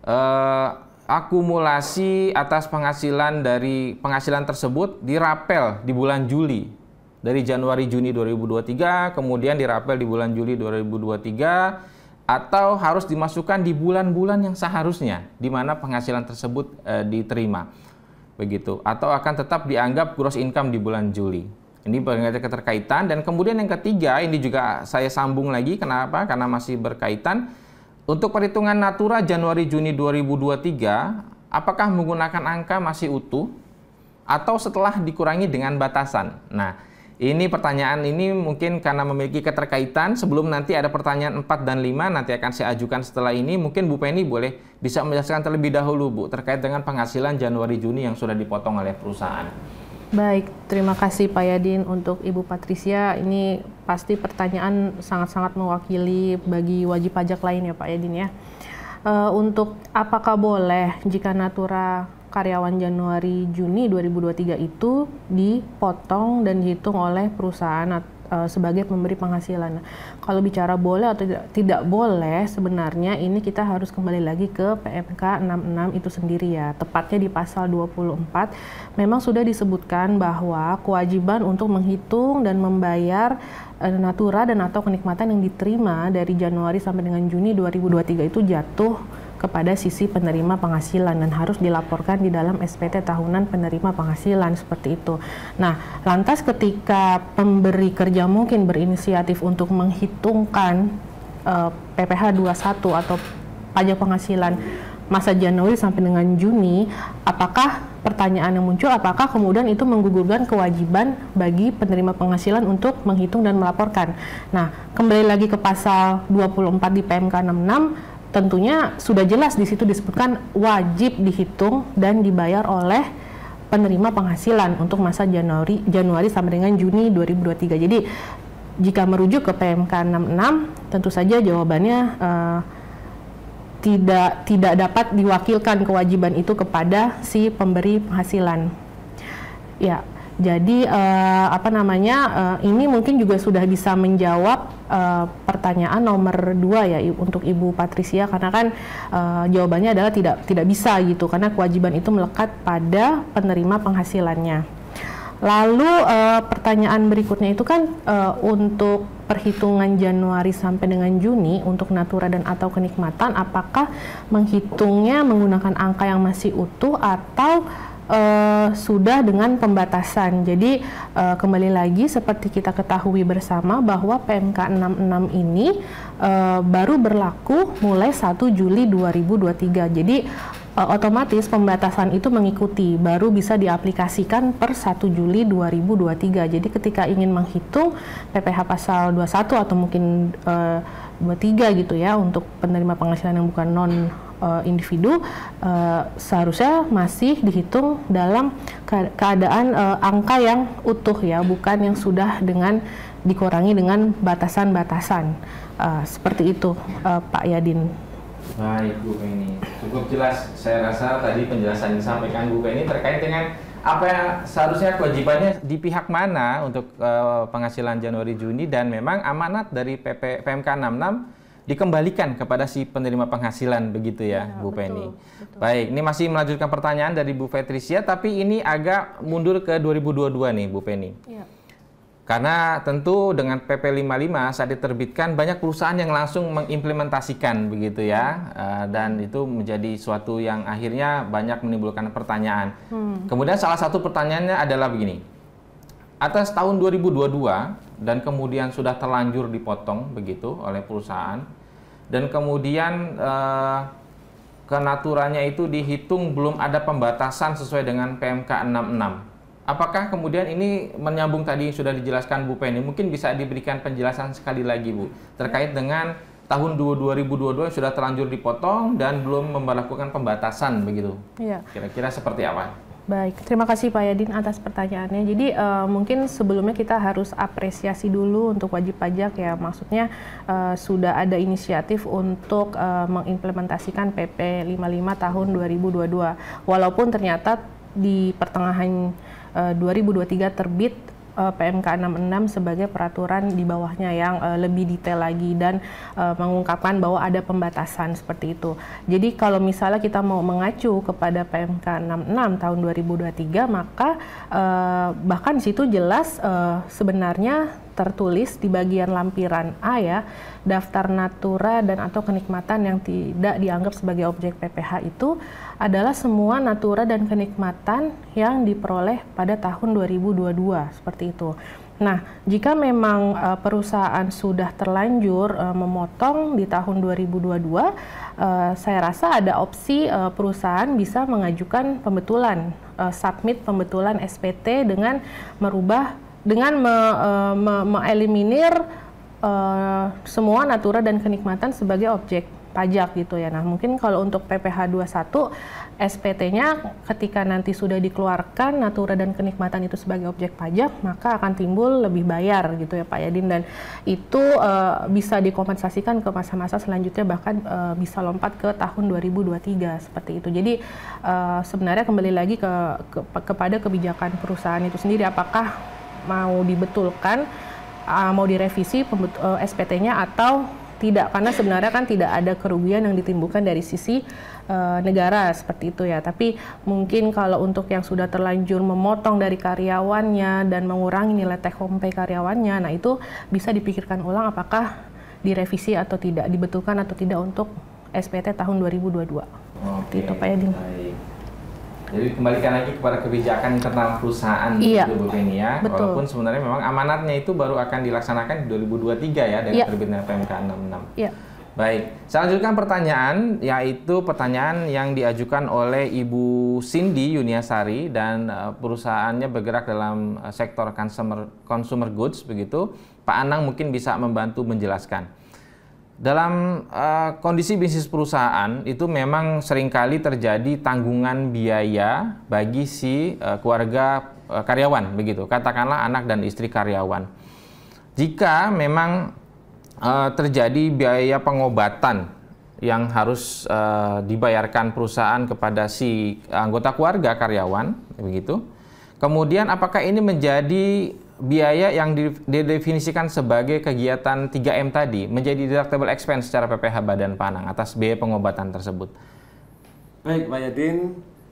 S1: uh, akumulasi atas penghasilan dari penghasilan tersebut dirapel di bulan Juli. Dari Januari Juni 2023 kemudian dirapel di bulan Juli 2023 atau harus dimasukkan di bulan-bulan yang seharusnya di mana penghasilan tersebut e, diterima. Begitu. Atau akan tetap dianggap gross income di bulan Juli. Ini berkaitan keterkaitan. Dan kemudian yang ketiga ini juga saya sambung lagi kenapa? Karena masih berkaitan untuk perhitungan Natura Januari-Juni 2023, apakah menggunakan angka masih utuh atau setelah dikurangi dengan batasan? Nah, ini pertanyaan ini mungkin karena memiliki keterkaitan sebelum nanti ada pertanyaan 4 dan 5 nanti akan saya ajukan setelah ini mungkin Bu Penny boleh bisa menjelaskan terlebih dahulu Bu terkait dengan penghasilan Januari Juni yang sudah dipotong oleh perusahaan.
S4: Baik, terima kasih Pak Yadin untuk Ibu Patricia. Ini pasti pertanyaan sangat-sangat mewakili bagi wajib pajak lain ya Pak Yadin ya. Uh, untuk apakah boleh jika Natura karyawan Januari Juni 2023 itu dipotong dan dihitung oleh perusahaan uh, sebagai pemberi penghasilan. Kalau bicara boleh atau tidak, tidak boleh, sebenarnya ini kita harus kembali lagi ke PMK 66 itu sendiri ya. Tepatnya di pasal 24 memang sudah disebutkan bahwa kewajiban untuk menghitung dan membayar uh, natura dan atau kenikmatan yang diterima dari Januari sampai dengan Juni 2023 itu jatuh kepada sisi penerima penghasilan dan harus dilaporkan di dalam SPT tahunan penerima penghasilan seperti itu. Nah, lantas ketika pemberi kerja mungkin berinisiatif untuk menghitungkan uh, PPh 21 atau pajak penghasilan masa Januari sampai dengan Juni, apakah pertanyaan yang muncul apakah kemudian itu menggugurkan kewajiban bagi penerima penghasilan untuk menghitung dan melaporkan. Nah, kembali lagi ke pasal 24 di PMK 66 tentunya sudah jelas di situ disebutkan wajib dihitung dan dibayar oleh penerima penghasilan untuk masa Januari Januari sampai dengan Juni 2023. Jadi jika merujuk ke PMK 66 tentu saja jawabannya uh, tidak tidak dapat diwakilkan kewajiban itu kepada si pemberi penghasilan. Ya, jadi uh, apa namanya uh, ini mungkin juga sudah bisa menjawab uh, pertanyaan nomor dua ya untuk Ibu Patricia karena kan uh, jawabannya adalah tidak tidak bisa gitu karena kewajiban itu melekat pada penerima penghasilannya. Lalu uh, pertanyaan berikutnya itu kan uh, untuk perhitungan Januari sampai dengan Juni untuk natura dan atau kenikmatan apakah menghitungnya menggunakan angka yang masih utuh atau uh, sudah dengan pembatasan. Jadi uh, kembali lagi seperti kita ketahui bersama bahwa PMK 66 ini uh, baru berlaku mulai 1 Juli 2023. Jadi uh, otomatis pembatasan itu mengikuti baru bisa diaplikasikan per 1 Juli 2023. Jadi ketika ingin menghitung PPh pasal 21 atau mungkin uh, 23 gitu ya untuk penerima penghasilan yang bukan non uh, individu uh, seharusnya masih dihitung dalam keadaan uh, angka yang utuh ya, bukan yang sudah dengan dikurangi dengan batasan-batasan uh, seperti itu, uh, Pak Yadin.
S1: Baik Bu Penny, cukup jelas. Saya rasa tadi penjelasan yang disampaikan Bu Penny terkait dengan apa yang seharusnya kewajibannya di pihak mana untuk uh, penghasilan Januari Juni dan memang amanat dari PP, PMK 66 dikembalikan kepada si penerima penghasilan begitu ya, ya Bu betul, Penny. Betul. Baik, ini masih melanjutkan pertanyaan dari Bu Patricia tapi ini agak mundur ke 2022 nih Bu Penny. Ya. Karena tentu dengan PP 55 saat diterbitkan banyak perusahaan yang langsung mengimplementasikan begitu ya uh, dan itu menjadi suatu yang akhirnya banyak menimbulkan pertanyaan. Hmm. Kemudian salah satu pertanyaannya adalah begini. Atas tahun 2022 dan kemudian sudah terlanjur dipotong begitu oleh perusahaan dan kemudian eh, kenaturannya itu dihitung belum ada pembatasan sesuai dengan PMK 66. Apakah kemudian ini menyambung tadi sudah dijelaskan Bu Penny, mungkin bisa diberikan penjelasan sekali lagi Bu terkait dengan tahun 2022 yang sudah terlanjur dipotong dan belum memperlakukan pembatasan begitu. Iya. Kira-kira seperti apa?
S4: Baik, terima kasih Pak Yadin atas pertanyaannya. Jadi uh, mungkin sebelumnya kita harus apresiasi dulu untuk wajib pajak ya. Maksudnya uh, sudah ada inisiatif untuk uh, mengimplementasikan PP 55 tahun 2022. Walaupun ternyata di pertengahan uh, 2023 terbit uh, PMK 66 sebagai peraturan di bawahnya yang uh, lebih detail lagi dan uh, mengungkapkan bahwa ada pembatasan seperti itu. Jadi kalau misalnya kita mau mengacu kepada PMK 66 tahun 2023 maka uh, bahkan di situ jelas uh, sebenarnya tertulis di bagian lampiran A ya, daftar natura dan atau kenikmatan yang tidak dianggap sebagai objek PPH itu adalah semua natura dan kenikmatan yang diperoleh pada tahun 2022 seperti itu. Nah, jika memang uh, perusahaan sudah terlanjur uh, memotong di tahun 2022, uh, saya rasa ada opsi uh, perusahaan bisa mengajukan pembetulan, uh, submit pembetulan SPT dengan merubah dengan me, uh, me, me uh, semua natura dan kenikmatan sebagai objek pajak gitu ya. Nah, mungkin kalau untuk PPh 21 SPT-nya ketika nanti sudah dikeluarkan natura dan kenikmatan itu sebagai objek pajak, maka akan timbul lebih bayar gitu ya Pak Yadin dan itu uh, bisa dikompensasikan ke masa-masa selanjutnya bahkan uh, bisa lompat ke tahun 2023 seperti itu. Jadi uh, sebenarnya kembali lagi ke, ke kepada kebijakan perusahaan itu sendiri apakah mau dibetulkan, mau direvisi SPT-nya atau tidak karena sebenarnya kan tidak ada kerugian yang ditimbulkan dari sisi uh, negara seperti itu ya. Tapi mungkin kalau untuk yang sudah terlanjur memotong dari karyawannya dan mengurangi nilai take home pay karyawannya, nah itu bisa dipikirkan ulang apakah direvisi atau tidak, dibetulkan atau tidak untuk SPT tahun 2022. Oke, itu Pak Yadin. Baik.
S1: Jadi kembalikan lagi kepada kebijakan internal perusahaan
S4: iya,
S1: Bu Penny ya. Betul. Walaupun sebenarnya memang amanatnya itu baru akan dilaksanakan di 2023 ya dari iya. terbitnya PMK 66. Iya. Baik, saya lanjutkan pertanyaan yaitu pertanyaan yang diajukan oleh Ibu Cindy Yuniasari dan uh, perusahaannya bergerak dalam uh, sektor consumer consumer goods begitu. Pak Anang mungkin bisa membantu menjelaskan. Dalam uh, kondisi bisnis perusahaan itu memang sering kali terjadi tanggungan biaya bagi si uh, keluarga uh, karyawan begitu. Katakanlah anak dan istri karyawan. Jika memang uh, terjadi biaya pengobatan yang harus uh, dibayarkan perusahaan kepada si anggota keluarga karyawan begitu. Kemudian apakah ini menjadi biaya yang didefinisikan sebagai kegiatan 3M tadi menjadi deductible expense secara PPh Badan Panang atas biaya pengobatan tersebut.
S2: Baik, Pak Yadin.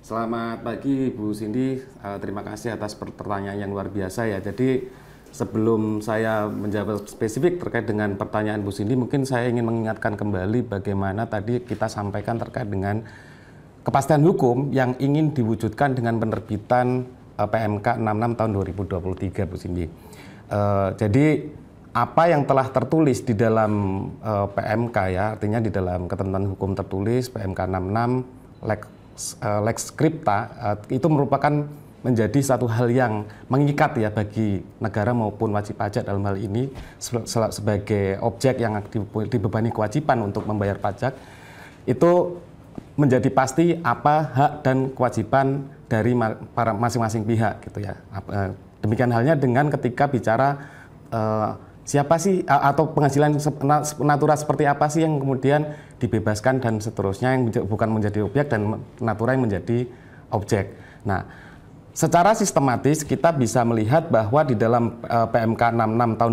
S2: Selamat pagi, Bu Cindy. Uh, terima kasih atas pertanyaan yang luar biasa ya. Jadi sebelum saya menjawab spesifik terkait dengan pertanyaan Bu Cindy, mungkin saya ingin mengingatkan kembali bagaimana tadi kita sampaikan terkait dengan kepastian hukum yang ingin diwujudkan dengan penerbitan PMK 66 tahun 2023 Bu Cindy. Uh, jadi apa yang telah tertulis di dalam uh, PMK ya, artinya di dalam ketentuan hukum tertulis PMK 66 Lex, uh, Lex Scripta uh, itu merupakan menjadi satu hal yang mengikat ya bagi negara maupun wajib pajak dalam hal ini sebagai objek yang dibebani kewajiban untuk membayar pajak itu menjadi pasti apa hak dan kewajiban dari para masing-masing pihak gitu ya. Eh, demikian halnya dengan ketika bicara uh, siapa sih atau penghasilan natura seperti apa sih yang kemudian dibebaskan dan seterusnya yang bukan menjadi objek dan natura yang menjadi objek. Nah, secara sistematis kita bisa melihat bahwa di dalam uh, PMK 66 tahun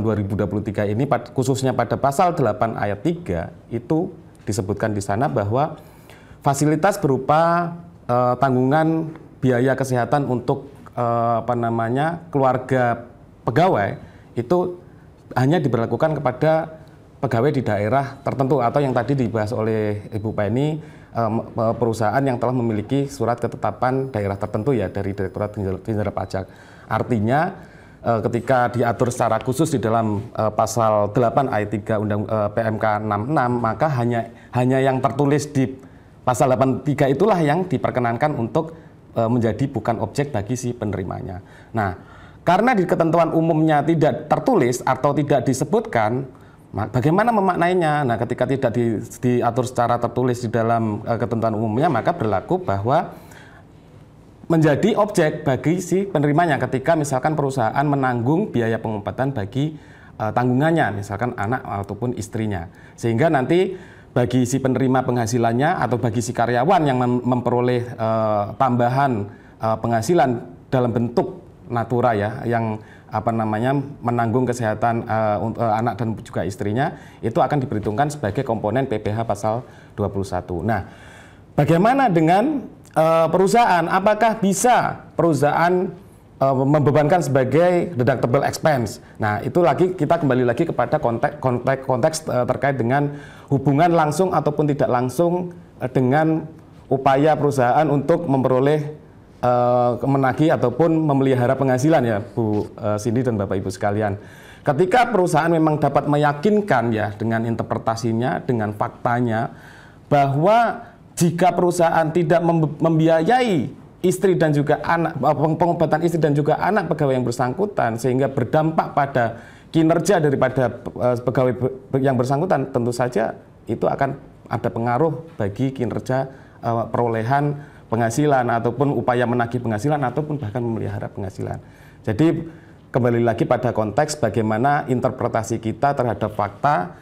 S2: 2023 ini khususnya pada pasal 8 ayat 3 itu disebutkan di sana bahwa fasilitas berupa tanggungan biaya kesehatan untuk uh, apa namanya keluarga pegawai itu hanya diberlakukan kepada pegawai di daerah tertentu atau yang tadi dibahas oleh Ibu Penny uh, perusahaan yang telah memiliki surat ketetapan daerah tertentu ya dari Direktorat Jenderal Pajak. Artinya uh, ketika diatur secara khusus di dalam pasal 8 ayat 3 Undang uh, PMK 66 maka hanya hanya yang tertulis di pasal 83 itulah yang diperkenankan untuk e, menjadi bukan objek bagi si penerimanya. Nah, karena di ketentuan umumnya tidak tertulis atau tidak disebutkan, bagaimana memaknainya? Nah, ketika tidak di, diatur secara tertulis di dalam e, ketentuan umumnya, maka berlaku bahwa menjadi objek bagi si penerimanya ketika misalkan perusahaan menanggung biaya pengobatan bagi uh, tanggungannya, misalkan anak ataupun istrinya. Sehingga nanti bagi si penerima penghasilannya atau bagi si karyawan yang mem memperoleh uh, tambahan uh, penghasilan dalam bentuk natura ya yang apa namanya menanggung kesehatan uh, uh, anak dan juga istrinya itu akan diperhitungkan sebagai komponen PPh pasal 21. Nah, bagaimana dengan uh, perusahaan, apakah bisa perusahaan uh, membebankan sebagai deductible expense. Nah, itu lagi kita kembali lagi kepada konteks konteks, konteks uh, terkait dengan hubungan langsung ataupun tidak langsung uh, dengan upaya perusahaan untuk memperoleh uh, menagih ataupun memelihara penghasilan ya, Bu Cindy dan Bapak Ibu sekalian. Ketika perusahaan memang dapat meyakinkan ya dengan interpretasinya, dengan faktanya bahwa jika perusahaan tidak membiayai istri dan juga anak pengobatan istri dan juga anak pegawai yang bersangkutan sehingga berdampak pada kinerja daripada uh, pegawai yang bersangkutan tentu saja itu akan ada pengaruh bagi kinerja uh, perolehan penghasilan ataupun upaya menagih penghasilan ataupun bahkan memelihara penghasilan. Jadi kembali lagi pada konteks bagaimana interpretasi kita terhadap fakta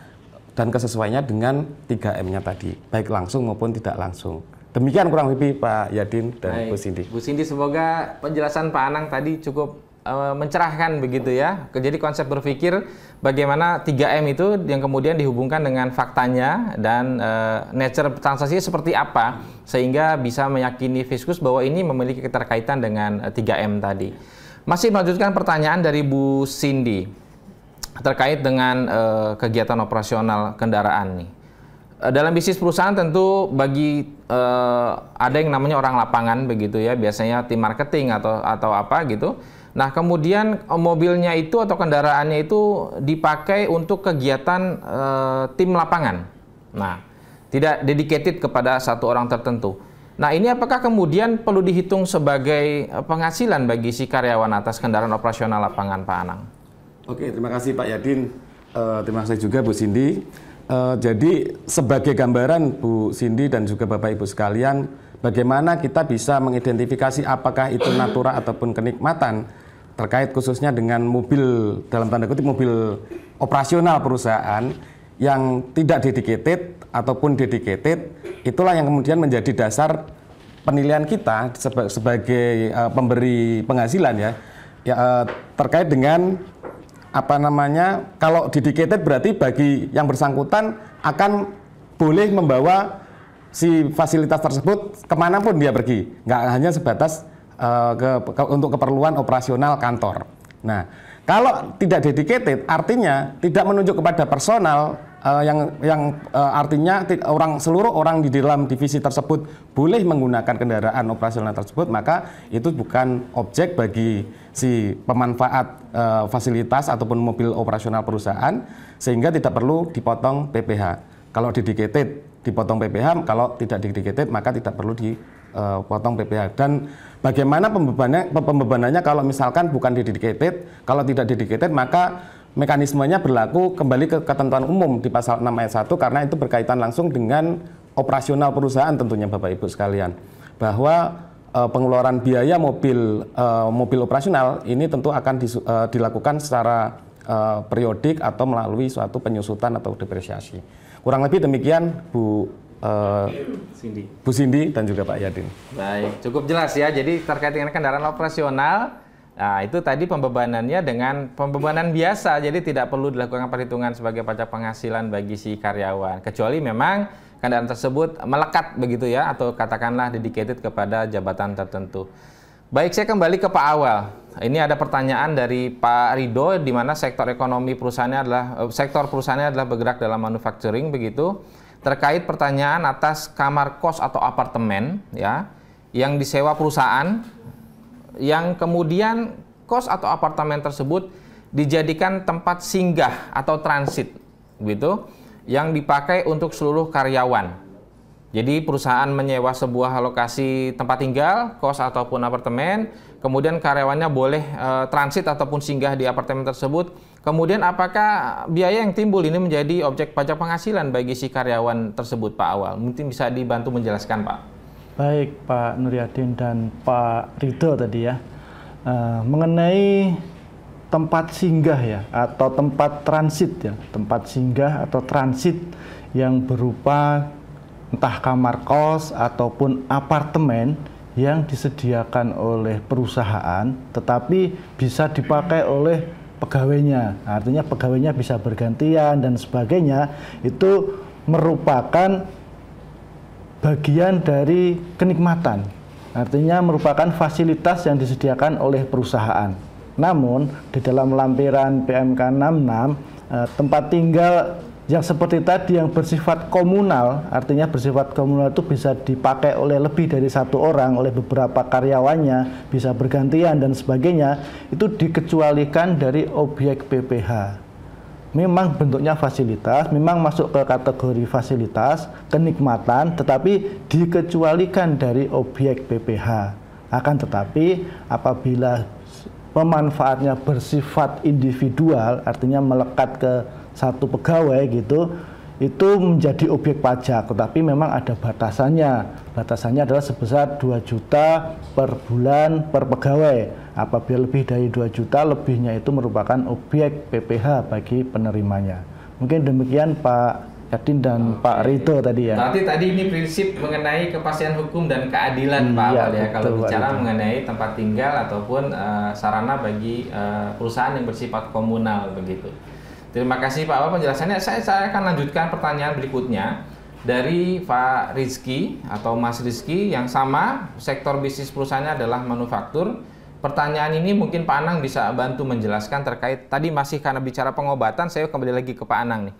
S2: dan kesesuaiannya dengan 3M-nya tadi, baik langsung maupun tidak langsung. Demikian kurang lebih Pak Yadin dan baik. Bu Cindy.
S1: Bu Cindy, semoga penjelasan Pak Anang tadi cukup uh, mencerahkan begitu ya. Jadi konsep berpikir bagaimana 3M itu yang kemudian dihubungkan dengan faktanya dan uh, nature transaksi seperti apa sehingga bisa meyakini Fiskus bahwa ini memiliki keterkaitan dengan 3M tadi. Masih melanjutkan pertanyaan dari Bu Cindy terkait dengan uh, kegiatan operasional kendaraan nih. Uh, dalam bisnis perusahaan tentu bagi uh, ada yang namanya orang lapangan begitu ya, biasanya tim marketing atau atau apa gitu. Nah, kemudian mobilnya itu atau kendaraannya itu dipakai untuk kegiatan uh, tim lapangan. Nah, tidak dedicated kepada satu orang tertentu. Nah, ini apakah kemudian perlu dihitung sebagai penghasilan bagi si karyawan atas kendaraan operasional lapangan, Pak Anang?
S2: Oke, terima kasih Pak Yadin. Uh, terima kasih juga Bu Cindy. Uh, jadi sebagai gambaran Bu Cindy dan juga Bapak Ibu sekalian, bagaimana kita bisa mengidentifikasi apakah itu natura ataupun kenikmatan terkait khususnya dengan mobil dalam tanda kutip mobil operasional perusahaan yang tidak dedicated ataupun dedicated itulah yang kemudian menjadi dasar penilaian kita sebagai uh, pemberi penghasilan ya. Ya uh, terkait dengan apa namanya kalau dedicated berarti bagi yang bersangkutan akan boleh membawa si fasilitas tersebut ke mana pun dia pergi. Nggak hanya sebatas uh, ke, ke, untuk keperluan operasional kantor. Nah kalau tidak dedicated artinya tidak menunjuk kepada personal uh, yang yang uh, artinya orang seluruh orang di dalam divisi tersebut boleh menggunakan kendaraan operasional tersebut maka itu bukan objek bagi si pemanfaat uh, fasilitas ataupun mobil operasional perusahaan sehingga tidak perlu dipotong PPh. Kalau dedicated dipotong PPh, kalau tidak dedicated maka tidak perlu dipotong PPh. Dan bagaimana pembebanannya, pembebanannya kalau misalkan bukan dedicated, kalau tidak dedicated maka mekanismenya berlaku kembali ke ketentuan umum di pasal 6 ayat 1 karena itu berkaitan langsung dengan operasional perusahaan tentunya Bapak Ibu sekalian. Bahwa e, pengeluaran biaya mobil e, mobil operasional ini tentu akan di, e, eh, dilakukan secara e, periodik atau melalui suatu penyusutan atau depresiasi. Kurang lebih demikian Bu Uh, Cindy. Bu Cindy dan juga Pak Yadin.
S1: Baik, cukup jelas ya. Jadi terkait dengan kendaraan operasional, Nah, itu tadi pembebanannya dengan pembebanan biasa, jadi tidak perlu dilakukan perhitungan sebagai pajak penghasilan bagi si karyawan. Kecuali memang kendaraan tersebut melekat begitu ya, atau katakanlah dedicated kepada jabatan tertentu. Baik, saya kembali ke Pak Awal. Ini ada pertanyaan dari Pak Rido, di mana sektor ekonomi perusahaannya adalah eh, sektor perusahaannya adalah bergerak dalam manufacturing begitu. Terkait pertanyaan atas kamar kos atau apartemen ya, yang disewa perusahaan yang kemudian kos atau apartemen tersebut dijadikan tempat singgah atau transit gitu yang dipakai untuk seluruh karyawan. Jadi perusahaan menyewa sebuah lokasi tempat tinggal, kos ataupun apartemen, kemudian karyawannya boleh e, transit ataupun singgah di apartemen tersebut. Kemudian apakah biaya yang timbul ini menjadi objek pajak penghasilan bagi si karyawan tersebut Pak Awal? Mungkin bisa dibantu menjelaskan Pak.
S3: Baik Pak Nuryadin dan Pak Ridho tadi ya, uh, mengenai tempat singgah ya atau tempat transit ya, tempat singgah atau transit yang berupa entah kamar kos ataupun apartemen yang disediakan oleh perusahaan tetapi bisa dipakai oleh pegawainya. Artinya pegawainya bisa bergantian dan sebagainya itu merupakan bagian dari kenikmatan. Artinya merupakan fasilitas yang disediakan oleh perusahaan. Namun di dalam lampiran PMK 66 eh, tempat tinggal yang seperti tadi yang bersifat komunal, artinya bersifat komunal itu bisa dipakai oleh lebih dari satu orang, oleh beberapa karyawannya, bisa bergantian dan sebagainya, itu dikecualikan dari objek PPH. Memang bentuknya fasilitas, memang masuk ke kategori fasilitas, kenikmatan, tetapi dikecualikan dari objek PPH. Akan tetapi apabila pemanfaatnya bersifat individual, artinya melekat ke satu pegawai gitu itu menjadi objek pajak. Tetapi memang ada batasannya. Batasannya adalah sebesar 2 juta per bulan per pegawai apabila lebih dari 2 juta lebihnya itu merupakan objek PPH bagi penerimanya mungkin demikian Pak Yadin dan Oke. Pak Rito tadi ya.
S1: Berarti tadi ini prinsip mengenai kepastian hukum dan keadilan hmm, Pak ya, ya kalau bicara mengenai tempat tinggal ataupun uh, sarana bagi uh, perusahaan yang bersifat komunal begitu. Terima kasih Pak Awal penjelasannya. Saya, saya akan lanjutkan pertanyaan berikutnya dari Pak Rizky atau Mas Rizky yang sama sektor bisnis perusahaannya adalah manufaktur. Pertanyaan ini mungkin Pak Anang bisa bantu menjelaskan terkait tadi masih karena bicara pengobatan, saya kembali lagi ke Pak Anang nih.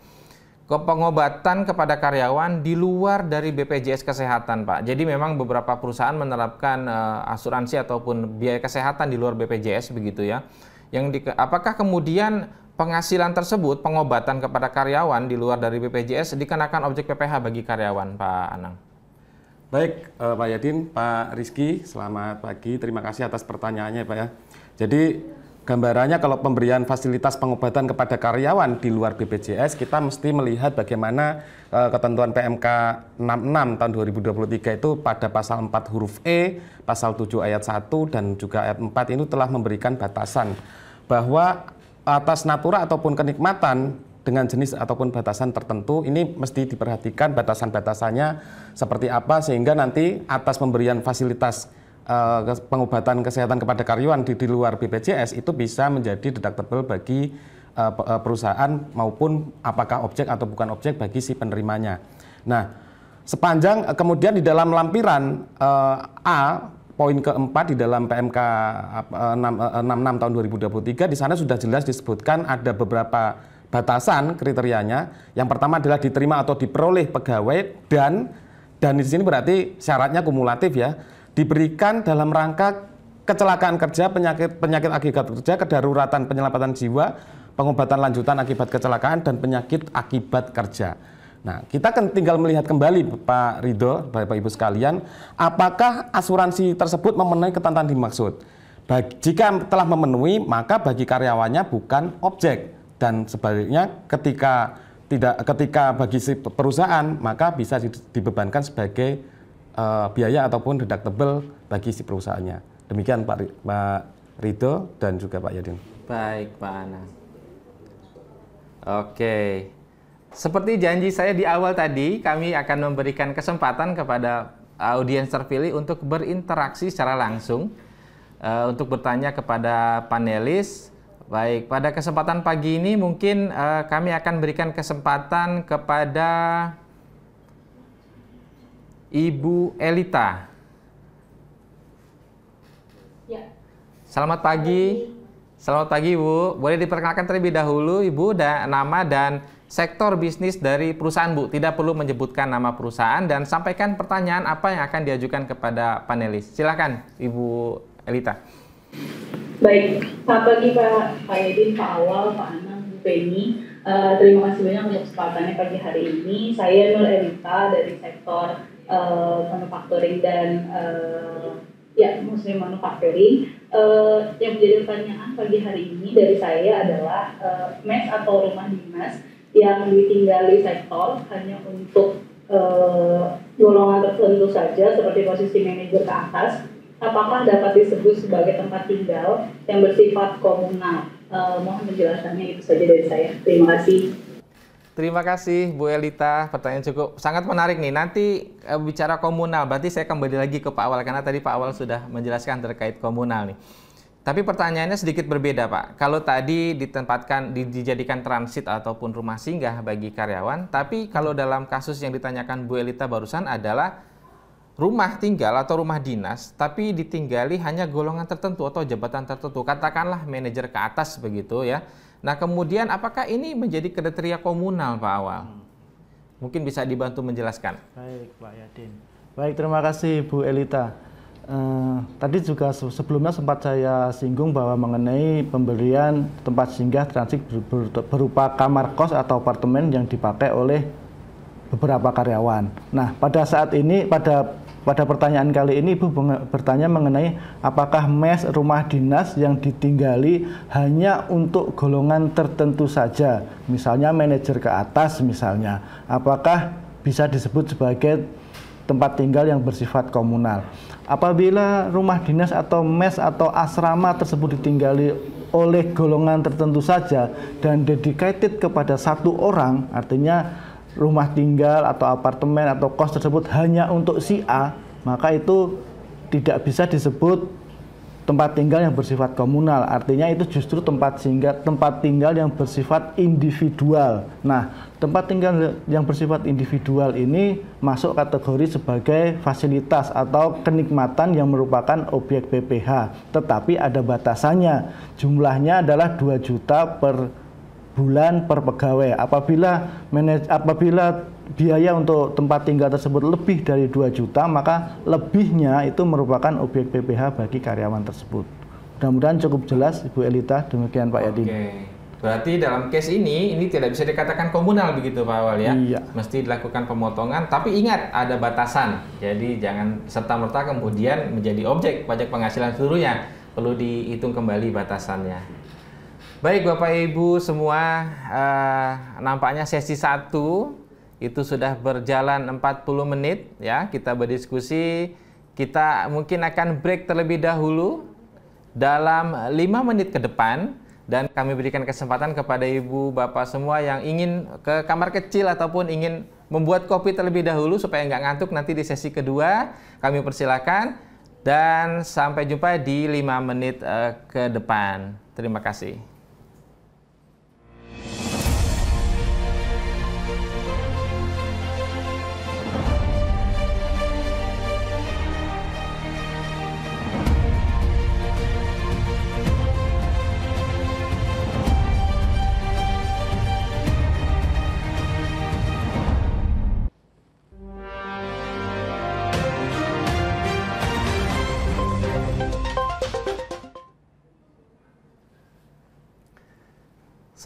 S1: Ke pengobatan kepada karyawan di luar dari BPJS Kesehatan, Pak. Jadi memang beberapa perusahaan menerapkan uh, asuransi ataupun biaya kesehatan di luar BPJS begitu ya. Yang di, apakah kemudian penghasilan tersebut, pengobatan kepada karyawan di luar dari BPJS dikenakan objek PPH bagi karyawan, Pak Anang.
S2: Baik, uh, Pak Yadin, Pak Rizky, selamat pagi. Terima kasih atas pertanyaannya, Pak ya. Jadi gambarannya kalau pemberian fasilitas pengobatan kepada karyawan di luar BPJS, kita mesti melihat bagaimana uh, ketentuan PMK 66 tahun 2023 itu pada pasal 4 huruf E, pasal 7 ayat 1 dan juga ayat 4 itu telah memberikan batasan bahwa atas natura ataupun kenikmatan dengan jenis ataupun batasan tertentu ini mesti diperhatikan batasan-batasannya seperti apa sehingga nanti atas pemberian fasilitas uh, pengobatan kesehatan kepada karyawan di, di luar BPJS itu bisa menjadi deductible bagi uh, perusahaan maupun apakah objek atau bukan objek bagi si penerimanya. Nah, sepanjang kemudian di dalam lampiran uh, A poin keempat di dalam PMK 66 tahun 2023 di sana sudah jelas disebutkan ada beberapa batasan kriterianya. Yang pertama adalah diterima atau diperoleh pegawai dan dan di sini berarti syaratnya kumulatif ya. Diberikan dalam rangka kecelakaan kerja, penyakit penyakit akibat kerja, kedaruratan penyelamatan jiwa, pengobatan lanjutan akibat kecelakaan dan penyakit akibat kerja. Nah, kita kan tinggal melihat kembali Pak Ridho, Bapak Ibu sekalian, apakah asuransi tersebut memenuhi ketentuan dimaksud. Bagi, jika telah memenuhi, maka bagi karyawannya bukan objek dan sebaliknya ketika tidak ketika bagi si perusahaan maka bisa dibebankan sebagai uh, biaya ataupun deductible bagi si perusahaannya. Demikian Pak Pak Ridho dan juga Pak Yadin.
S1: Baik, Pak Ana. Oke. Seperti janji saya di awal tadi, kami akan memberikan kesempatan kepada audiens terpilih untuk berinteraksi secara langsung, uh, untuk bertanya kepada panelis. Baik, pada kesempatan pagi ini mungkin uh, kami akan berikan kesempatan kepada Ibu Elita. Ya. Selamat pagi. Selamat pagi, Bu. Boleh diperkenalkan terlebih dahulu, Ibu, dan nama dan sektor bisnis dari perusahaan Bu. Tidak perlu menyebutkan nama perusahaan dan sampaikan pertanyaan apa yang akan diajukan kepada panelis. Silakan Ibu Elita.
S5: Baik, selamat pagi Pak Pak Pak Awal, Pak Anang, Bu Penny. Uh, terima kasih banyak untuk kesempatannya pagi hari ini. Saya Nur Elita dari sektor uh, manufacturing dan uh, ya muslim manufacturing. Uh, yang menjadi pertanyaan pagi hari ini dari saya adalah uh, mes atau rumah dinas yang ditinggali sektor hanya untuk uh, golongan tertentu saja seperti posisi manajer ke atas, apakah dapat disebut sebagai tempat tinggal yang bersifat komunal? Uh, mohon penjelasannya itu saja dari saya. Terima kasih.
S1: Terima kasih Bu Elita, pertanyaan cukup sangat menarik nih. Nanti e, bicara komunal, berarti saya kembali lagi ke Pak Awal karena tadi Pak Awal sudah menjelaskan terkait komunal nih. Tapi pertanyaannya sedikit berbeda Pak. Kalau tadi ditempatkan dijadikan transit ataupun rumah singgah bagi karyawan, tapi kalau dalam kasus yang ditanyakan Bu Elita barusan adalah rumah tinggal atau rumah dinas, tapi ditinggali hanya golongan tertentu atau jabatan tertentu, katakanlah manajer ke atas begitu ya. Nah kemudian apakah ini menjadi kriteria komunal Pak Awal? Mungkin bisa dibantu menjelaskan.
S3: Baik Pak Yadin. Baik terima kasih Bu Elita. Uh, tadi juga sebelumnya sempat saya singgung bahwa mengenai pemberian tempat singgah transit berupa kamar kos atau apartemen yang dipakai oleh beberapa karyawan. Nah, pada saat ini pada pada pertanyaan kali ini Ibu bertanya mengenai apakah mes rumah dinas yang ditinggali hanya untuk golongan tertentu saja, misalnya manajer ke atas misalnya. Apakah bisa disebut sebagai tempat tinggal yang bersifat komunal? Apabila rumah dinas atau mes atau asrama tersebut ditinggali oleh golongan tertentu saja dan dedicated kepada satu orang, artinya rumah tinggal atau apartemen atau kos tersebut hanya untuk si A, maka itu tidak bisa disebut tempat tinggal yang bersifat komunal. Artinya itu justru tempat singgah tempat tinggal yang bersifat individual. Nah, tempat tinggal yang bersifat individual ini masuk kategori sebagai fasilitas atau kenikmatan yang merupakan objek PPH. Tetapi ada batasannya. Jumlahnya adalah 2 juta per bulan per pegawai. Apabila manaj apabila biaya untuk tempat tinggal tersebut lebih dari 2 juta, maka lebihnya itu merupakan objek PPH bagi karyawan tersebut. Mudah-mudahan cukup jelas Ibu Elita, demikian Pak Yadin. Oke.
S1: Berarti dalam case ini, ini tidak bisa dikatakan komunal begitu Pak Awal ya?
S3: Iya.
S1: Mesti dilakukan pemotongan, tapi ingat ada batasan. Jadi jangan serta-merta kemudian menjadi objek pajak penghasilan seluruhnya. Perlu dihitung kembali batasannya. Baik Bapak Ibu semua, uh, nampaknya sesi satu itu sudah berjalan 40 menit ya kita berdiskusi. Kita mungkin akan break terlebih dahulu dalam 5 menit ke depan dan kami berikan kesempatan kepada ibu bapak semua yang ingin ke kamar kecil ataupun ingin membuat kopi terlebih dahulu supaya nggak ngantuk nanti di sesi kedua kami persilakan dan sampai jumpa di 5 menit uh, ke depan. Terima kasih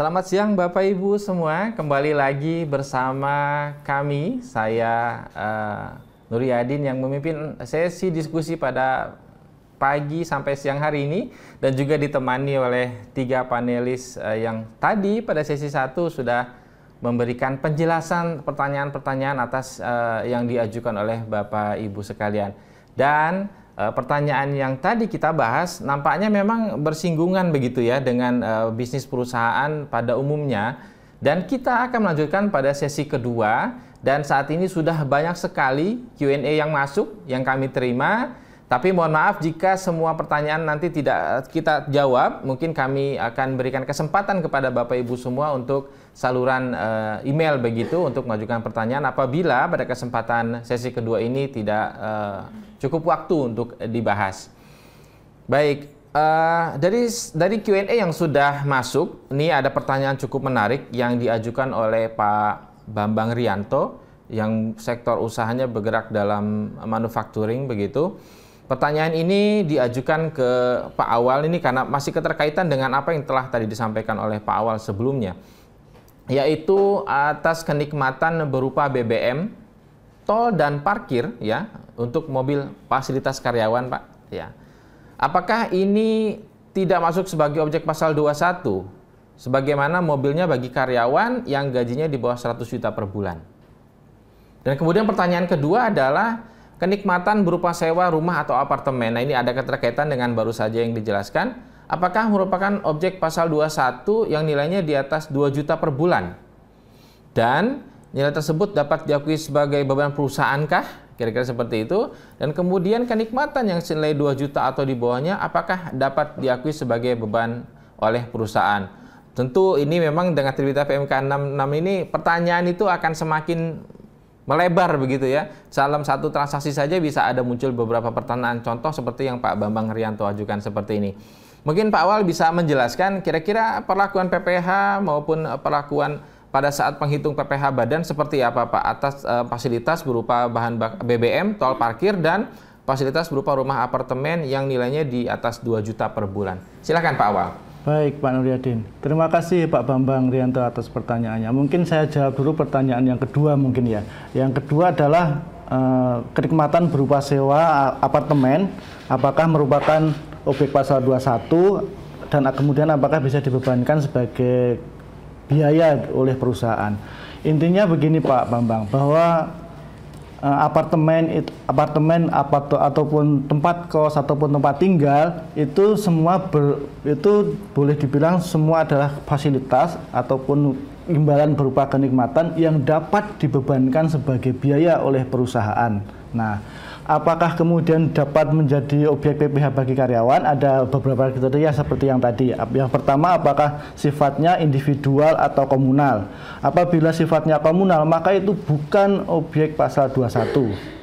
S1: Selamat siang Bapak Ibu semua, kembali lagi bersama kami, saya uh, Nuri Adin yang memimpin sesi diskusi pada pagi sampai siang hari ini dan juga ditemani oleh tiga panelis uh, yang tadi pada sesi satu sudah memberikan penjelasan pertanyaan-pertanyaan atas uh, yang diajukan oleh Bapak Ibu sekalian. Dan uh, pertanyaan yang tadi kita bahas nampaknya memang bersinggungan begitu ya dengan uh, bisnis perusahaan pada umumnya. Dan kita akan melanjutkan pada sesi kedua. Dan saat ini sudah banyak sekali Q&A yang masuk yang kami terima tapi mohon maaf jika semua pertanyaan nanti tidak kita jawab, mungkin kami akan berikan kesempatan kepada Bapak Ibu semua untuk saluran uh, email begitu untuk mengajukan pertanyaan apabila pada kesempatan sesi kedua ini tidak uh, cukup waktu untuk dibahas. Baik, uh, dari dari Q&A yang sudah masuk, ini ada pertanyaan cukup menarik yang diajukan oleh Pak Bambang Rianto yang sektor usahanya bergerak dalam manufacturing begitu. Pertanyaan ini diajukan ke Pak Awal ini karena masih keterkaitan dengan apa yang telah tadi disampaikan oleh Pak Awal sebelumnya, yaitu atas kenikmatan berupa BBM, tol dan parkir ya untuk mobil fasilitas karyawan Pak. Ya. Apakah ini tidak masuk sebagai objek pasal 21 sebagaimana mobilnya bagi karyawan yang gajinya di bawah 100 juta per bulan? Dan kemudian pertanyaan kedua adalah kenikmatan berupa sewa rumah atau apartemen. Nah, ini ada keterkaitan dengan baru saja yang dijelaskan. Apakah merupakan objek pasal 21 yang nilainya di atas 2 juta per bulan? Dan nilai tersebut dapat diakui sebagai beban perusahaan-kah? Kira-kira seperti itu. Dan kemudian kenikmatan yang senilai 2 juta atau di bawahnya apakah dapat diakui sebagai beban oleh perusahaan? Tentu ini memang dengan terbitnya PMK 66 ini pertanyaan itu akan semakin melebar begitu ya. Dalam satu transaksi saja bisa ada muncul beberapa pertanyaan contoh seperti yang Pak Bambang Rianto ajukan seperti ini. Mungkin Pak Awal bisa menjelaskan kira-kira perlakuan PPH maupun perlakuan pada saat penghitung PPH badan seperti apa Pak atas uh, fasilitas berupa bahan BBM, tol parkir dan fasilitas berupa rumah apartemen yang nilainya di atas 2 juta per bulan. Silakan Pak Awal.
S3: Baik Pak Nuryadin, terima kasih Pak Bambang Rianto atas pertanyaannya. Mungkin saya jawab dulu pertanyaan yang kedua mungkin ya. Yang kedua adalah uh, kenikmatan berupa sewa apartemen, apakah merupakan objek pasal 21 dan kemudian apakah bisa dibebankan sebagai biaya oleh perusahaan. Intinya begini Pak Bambang, bahwa uh, apartemen apartemen apart, ataupun tempat kos ataupun tempat tinggal itu semua ber, itu boleh dibilang semua adalah fasilitas ataupun imbalan berupa kenikmatan yang dapat dibebankan sebagai biaya oleh perusahaan. Nah, Apakah kemudian dapat menjadi objek PPh bagi karyawan? Ada beberapa kriteria seperti yang tadi. Yang pertama, apakah sifatnya individual atau komunal? Apabila sifatnya komunal, maka itu bukan objek pasal 21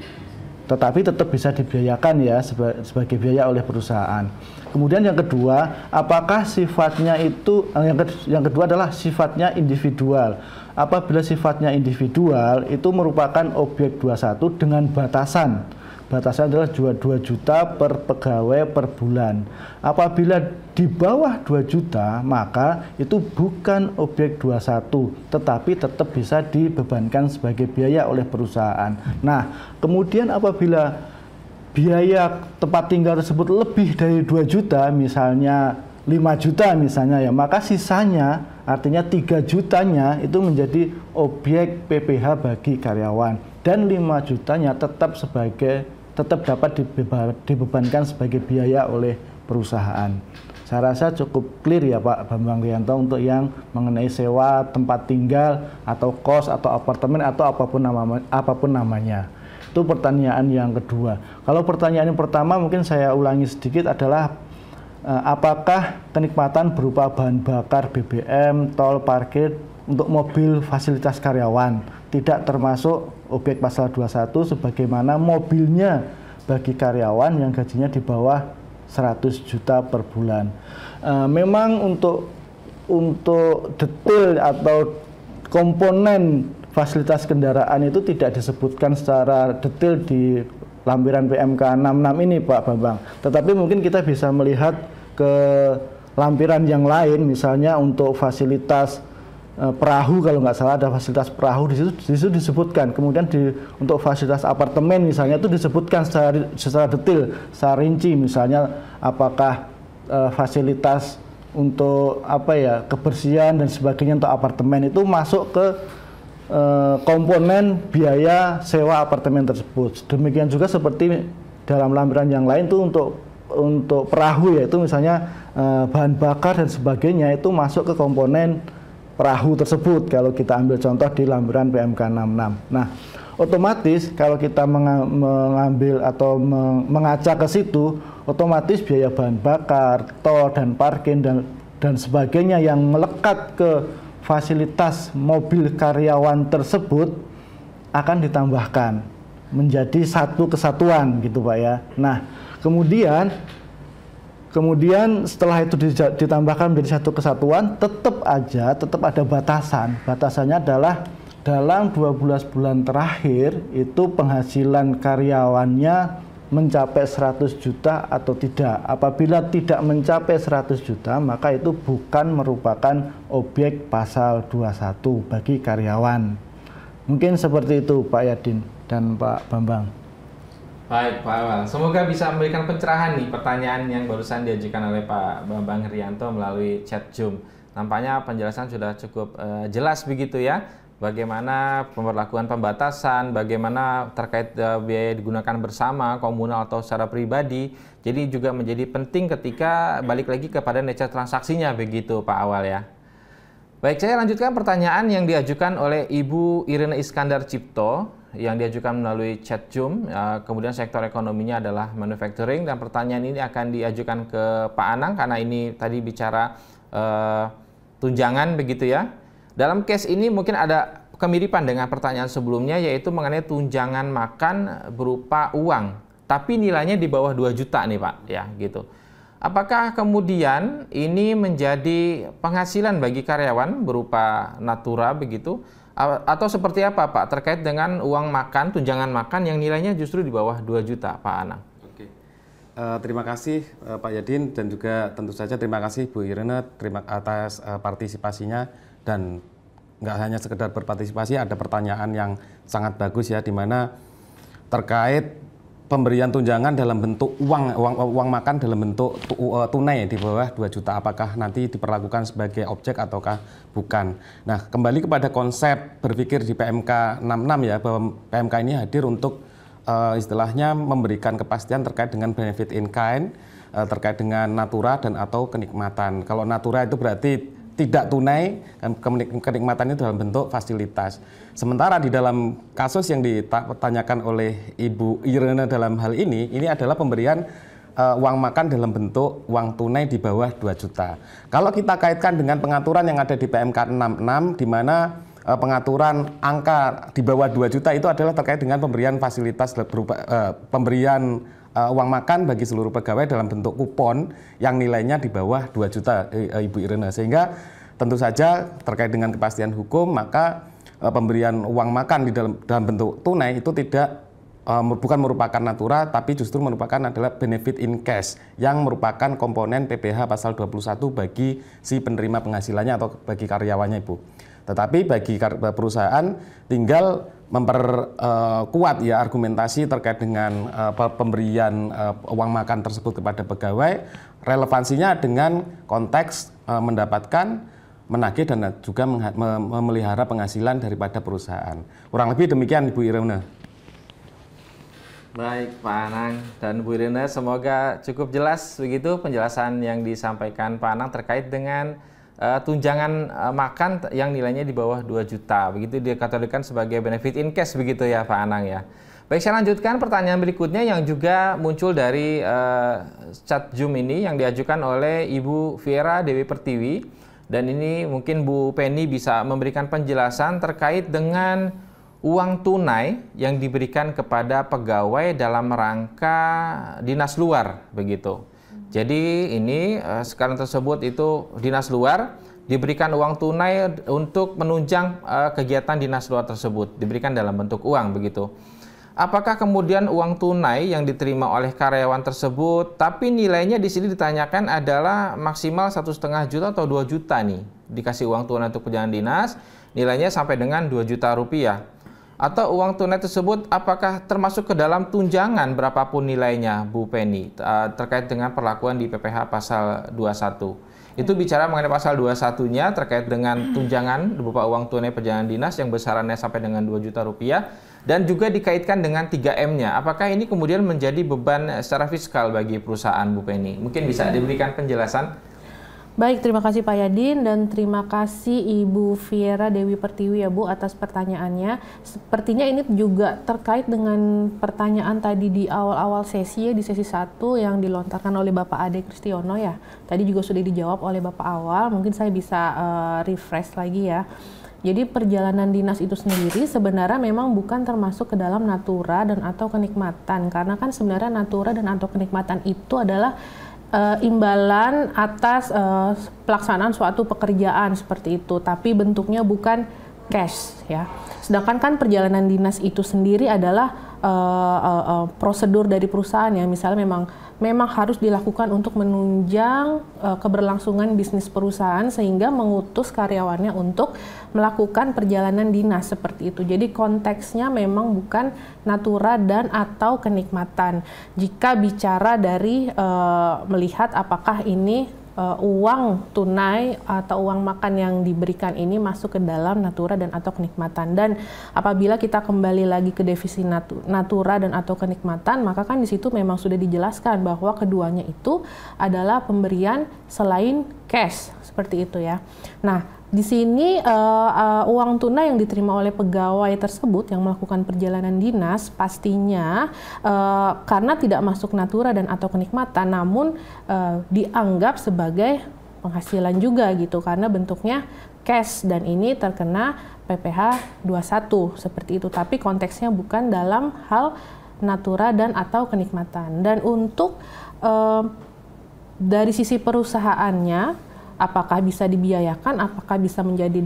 S3: tetapi tetap bisa dibiayakan ya sebagai biaya oleh perusahaan. Kemudian yang kedua, apakah sifatnya itu yang kedua adalah sifatnya individual. Apabila sifatnya individual itu merupakan objek 21 dengan batasan batasan adalah 2 juta per pegawai per bulan. Apabila di bawah 2 juta, maka itu bukan objek 21, tetapi tetap bisa dibebankan sebagai biaya oleh perusahaan. Nah, kemudian apabila biaya tempat tinggal tersebut lebih dari 2 juta, misalnya 5 juta misalnya ya, maka sisanya artinya 3 jutanya itu menjadi objek PPh bagi karyawan dan 5 jutanya tetap sebagai tetap dapat dibebankan sebagai biaya oleh perusahaan. Saya rasa cukup clear ya Pak Bambang Rianto untuk yang mengenai sewa tempat tinggal atau kos atau apartemen atau apa pun nama apa pun namanya. Itu pertanyaan yang kedua. Kalau pertanyaan yang pertama mungkin saya ulangi sedikit adalah eh, apakah kenikmatan berupa bahan bakar BBM, tol, parkir untuk mobil fasilitas karyawan tidak termasuk objek pasal 21 sebagaimana mobilnya bagi karyawan yang gajinya di bawah 100 juta per bulan. E, memang untuk untuk detail atau komponen fasilitas kendaraan itu tidak disebutkan secara detail di lampiran PMK 66 ini Pak Bambang. Tetapi mungkin kita bisa melihat ke lampiran yang lain misalnya untuk fasilitas perahu kalau nggak salah ada fasilitas perahu di situ, di situ disebutkan. Kemudian di untuk fasilitas apartemen misalnya itu disebutkan secara secara detail, secara rinci misalnya apakah uh, fasilitas untuk apa ya kebersihan dan sebagainya untuk apartemen itu masuk ke uh, komponen biaya sewa apartemen tersebut. Demikian juga seperti dalam lampiran yang lain itu untuk untuk perahu ya itu misalnya uh, bahan bakar dan sebagainya itu masuk ke komponen perahu tersebut kalau kita ambil contoh di lampiran PMK 66. Nah, otomatis kalau kita mengambil atau mengacak ke situ, otomatis biaya bahan bakar, tol dan parkir dan dan sebagainya yang melekat ke fasilitas mobil karyawan tersebut akan ditambahkan menjadi satu kesatuan gitu Pak ya. Nah, kemudian Kemudian setelah itu ditambahkan menjadi satu kesatuan, tetap aja, tetap ada batasan. Batasannya adalah dalam 12 bulan terakhir itu penghasilan karyawannya mencapai 100 juta atau tidak. Apabila tidak mencapai 100 juta, maka itu bukan merupakan objek pasal 21 bagi karyawan. Mungkin seperti itu Pak Yadin dan Pak Bambang.
S1: Baik Pak Awal, semoga bisa memberikan pencerahan nih pertanyaan yang barusan diajukan oleh Pak Bambang Rianto melalui chat Zoom. Nampaknya penjelasan sudah cukup uh, jelas begitu ya. bagaimana pemberlakuan pembatasan, bagaimana terkait uh, biaya digunakan bersama, komunal atau secara pribadi. Jadi juga menjadi penting ketika balik lagi kepada nature transaksinya begitu Pak Awal ya. Baik, saya lanjutkan pertanyaan yang diajukan oleh Ibu Irene Iskandar Cipto yang diajukan melalui chat Zoom. Uh, kemudian sektor ekonominya adalah manufacturing dan pertanyaan ini akan diajukan ke Pak Anang karena ini tadi bicara uh, tunjangan begitu ya. Dalam case ini mungkin ada kemiripan dengan pertanyaan sebelumnya yaitu mengenai tunjangan makan berupa uang, tapi nilainya di bawah 2 juta nih Pak, ya gitu. Apakah kemudian ini menjadi penghasilan bagi karyawan berupa natura begitu atau seperti apa Pak terkait dengan uang makan, tunjangan makan yang nilainya justru di bawah 2 juta Pak Anang? Oke.
S2: Uh, terima kasih uh, Pak Yadin dan juga tentu saja terima kasih Bu Irene terima atas uh, partisipasinya dan nggak hanya sekedar berpartisipasi, ada pertanyaan yang sangat bagus ya, di mana terkait pemberian tunjangan dalam bentuk uang, uang, uang makan dalam bentuk uh, tunai di bawah 2 juta, apakah nanti diperlakukan sebagai objek ataukah bukan. Nah, kembali kepada konsep berpikir di PMK 66 ya, bahwa PMK ini hadir untuk uh, istilahnya memberikan kepastian terkait dengan benefit in kind, uh, terkait dengan natura dan atau kenikmatan. Kalau natura itu berarti tidak tunai kenikmatan itu dalam bentuk fasilitas. Sementara di dalam kasus yang ditanyakan oleh Ibu Irene dalam hal ini, ini adalah pemberian uh, uang makan dalam bentuk uang tunai di bawah 2 juta. Kalau kita kaitkan dengan pengaturan yang ada di PMK 66 di mana uh, pengaturan angka di bawah 2 juta itu adalah terkait dengan pemberian fasilitas berupa uh, pemberian uh, uang makan bagi seluruh pegawai dalam bentuk kupon yang nilainya di bawah 2 juta uh, Ibu Irena sehingga tentu saja terkait dengan kepastian hukum maka uh, pemberian uang makan di dalam dalam bentuk tunai itu tidak uh, bukan merupakan natura tapi justru merupakan adalah benefit in cash yang merupakan komponen PPh pasal 21 bagi si penerima penghasilannya atau bagi karyawannya Ibu. Tetapi bagi perusahaan tinggal memperkuat uh, ya argumentasi terkait dengan uh, pemberian uh, uang makan tersebut kepada pegawai, relevansinya dengan konteks uh, mendapatkan menagih dan juga memelihara penghasilan daripada perusahaan. Kurang lebih demikian Ibu Irena.
S1: Baik Pak Anang dan Bu Irena, semoga cukup jelas begitu penjelasan yang disampaikan Pak Anang terkait dengan uh, tunjangan uh, makan yang nilainya di bawah 2 juta. Begitu dikategorikan sebagai benefit in cash begitu ya Pak Anang ya. Baik, saya lanjutkan pertanyaan berikutnya yang juga muncul dari uh, chat Zoom ini yang diajukan oleh Ibu Viera Dewi Pertiwi dan ini mungkin Bu Penny bisa memberikan penjelasan terkait dengan uang tunai yang diberikan kepada pegawai dalam rangka dinas luar begitu. Jadi ini uh, sekarang tersebut itu dinas luar diberikan uang tunai untuk menunjang uh, kegiatan dinas luar tersebut. Diberikan dalam bentuk uang begitu. Apakah kemudian uang tunai yang diterima oleh karyawan tersebut, tapi nilainya di sini ditanyakan adalah maksimal satu setengah juta atau 2 juta nih? Dikasih uang tunai untuk perjalanan dinas, nilainya sampai dengan 2 juta rupiah atau uang tunai tersebut apakah termasuk ke dalam tunjangan berapapun nilainya Bu Penny uh, terkait dengan perlakuan di PPH pasal 21. Itu bicara mengenai pasal 21-nya terkait dengan tunjangan berupa uang tunai perjalanan dinas yang besarannya sampai dengan 2 juta rupiah dan juga dikaitkan dengan 3M-nya. Apakah ini kemudian menjadi beban secara fiskal bagi perusahaan Bu Penny? Mungkin bisa diberikan penjelasan
S4: Baik, terima kasih Pak Yadin dan terima kasih Ibu Viera Dewi Pertiwi ya Bu atas pertanyaannya. Sepertinya ini juga terkait dengan pertanyaan tadi di awal-awal sesi ya, di sesi 1 yang dilontarkan oleh Bapak Ade Kristiono ya. Tadi juga sudah dijawab oleh Bapak awal, mungkin saya bisa uh, refresh lagi ya. Jadi perjalanan dinas itu sendiri sebenarnya memang bukan termasuk ke dalam natura dan atau kenikmatan karena kan sebenarnya natura dan atau kenikmatan itu adalah uh, imbalan atas uh, pelaksanaan suatu pekerjaan seperti itu, tapi bentuknya bukan cash ya. Sedangkan kan perjalanan dinas itu sendiri adalah uh, uh, uh, prosedur dari perusahaan yang misalnya memang memang harus dilakukan untuk menunjang uh, keberlangsungan bisnis perusahaan sehingga mengutus karyawannya untuk melakukan perjalanan dinas seperti itu. Jadi konteksnya memang bukan natura dan atau kenikmatan. Jika bicara dari uh, melihat apakah ini uh, uang tunai atau uang makan yang diberikan ini masuk ke dalam natura dan atau kenikmatan dan apabila kita kembali lagi ke definisi natu, natura dan atau kenikmatan maka kan di situ memang sudah dijelaskan bahwa keduanya itu adalah pemberian selain cash seperti itu ya. Nah, di sini uh, uh, uang tunai yang diterima oleh pegawai tersebut yang melakukan perjalanan dinas pastinya uh, karena tidak masuk natura dan atau kenikmatan, namun uh, dianggap sebagai penghasilan juga gitu karena bentuknya cash dan ini terkena PPh 21 seperti itu. Tapi konteksnya bukan dalam hal natura dan atau kenikmatan. Dan untuk uh, dari sisi perusahaannya apakah bisa dibiayakan, apakah bisa menjadi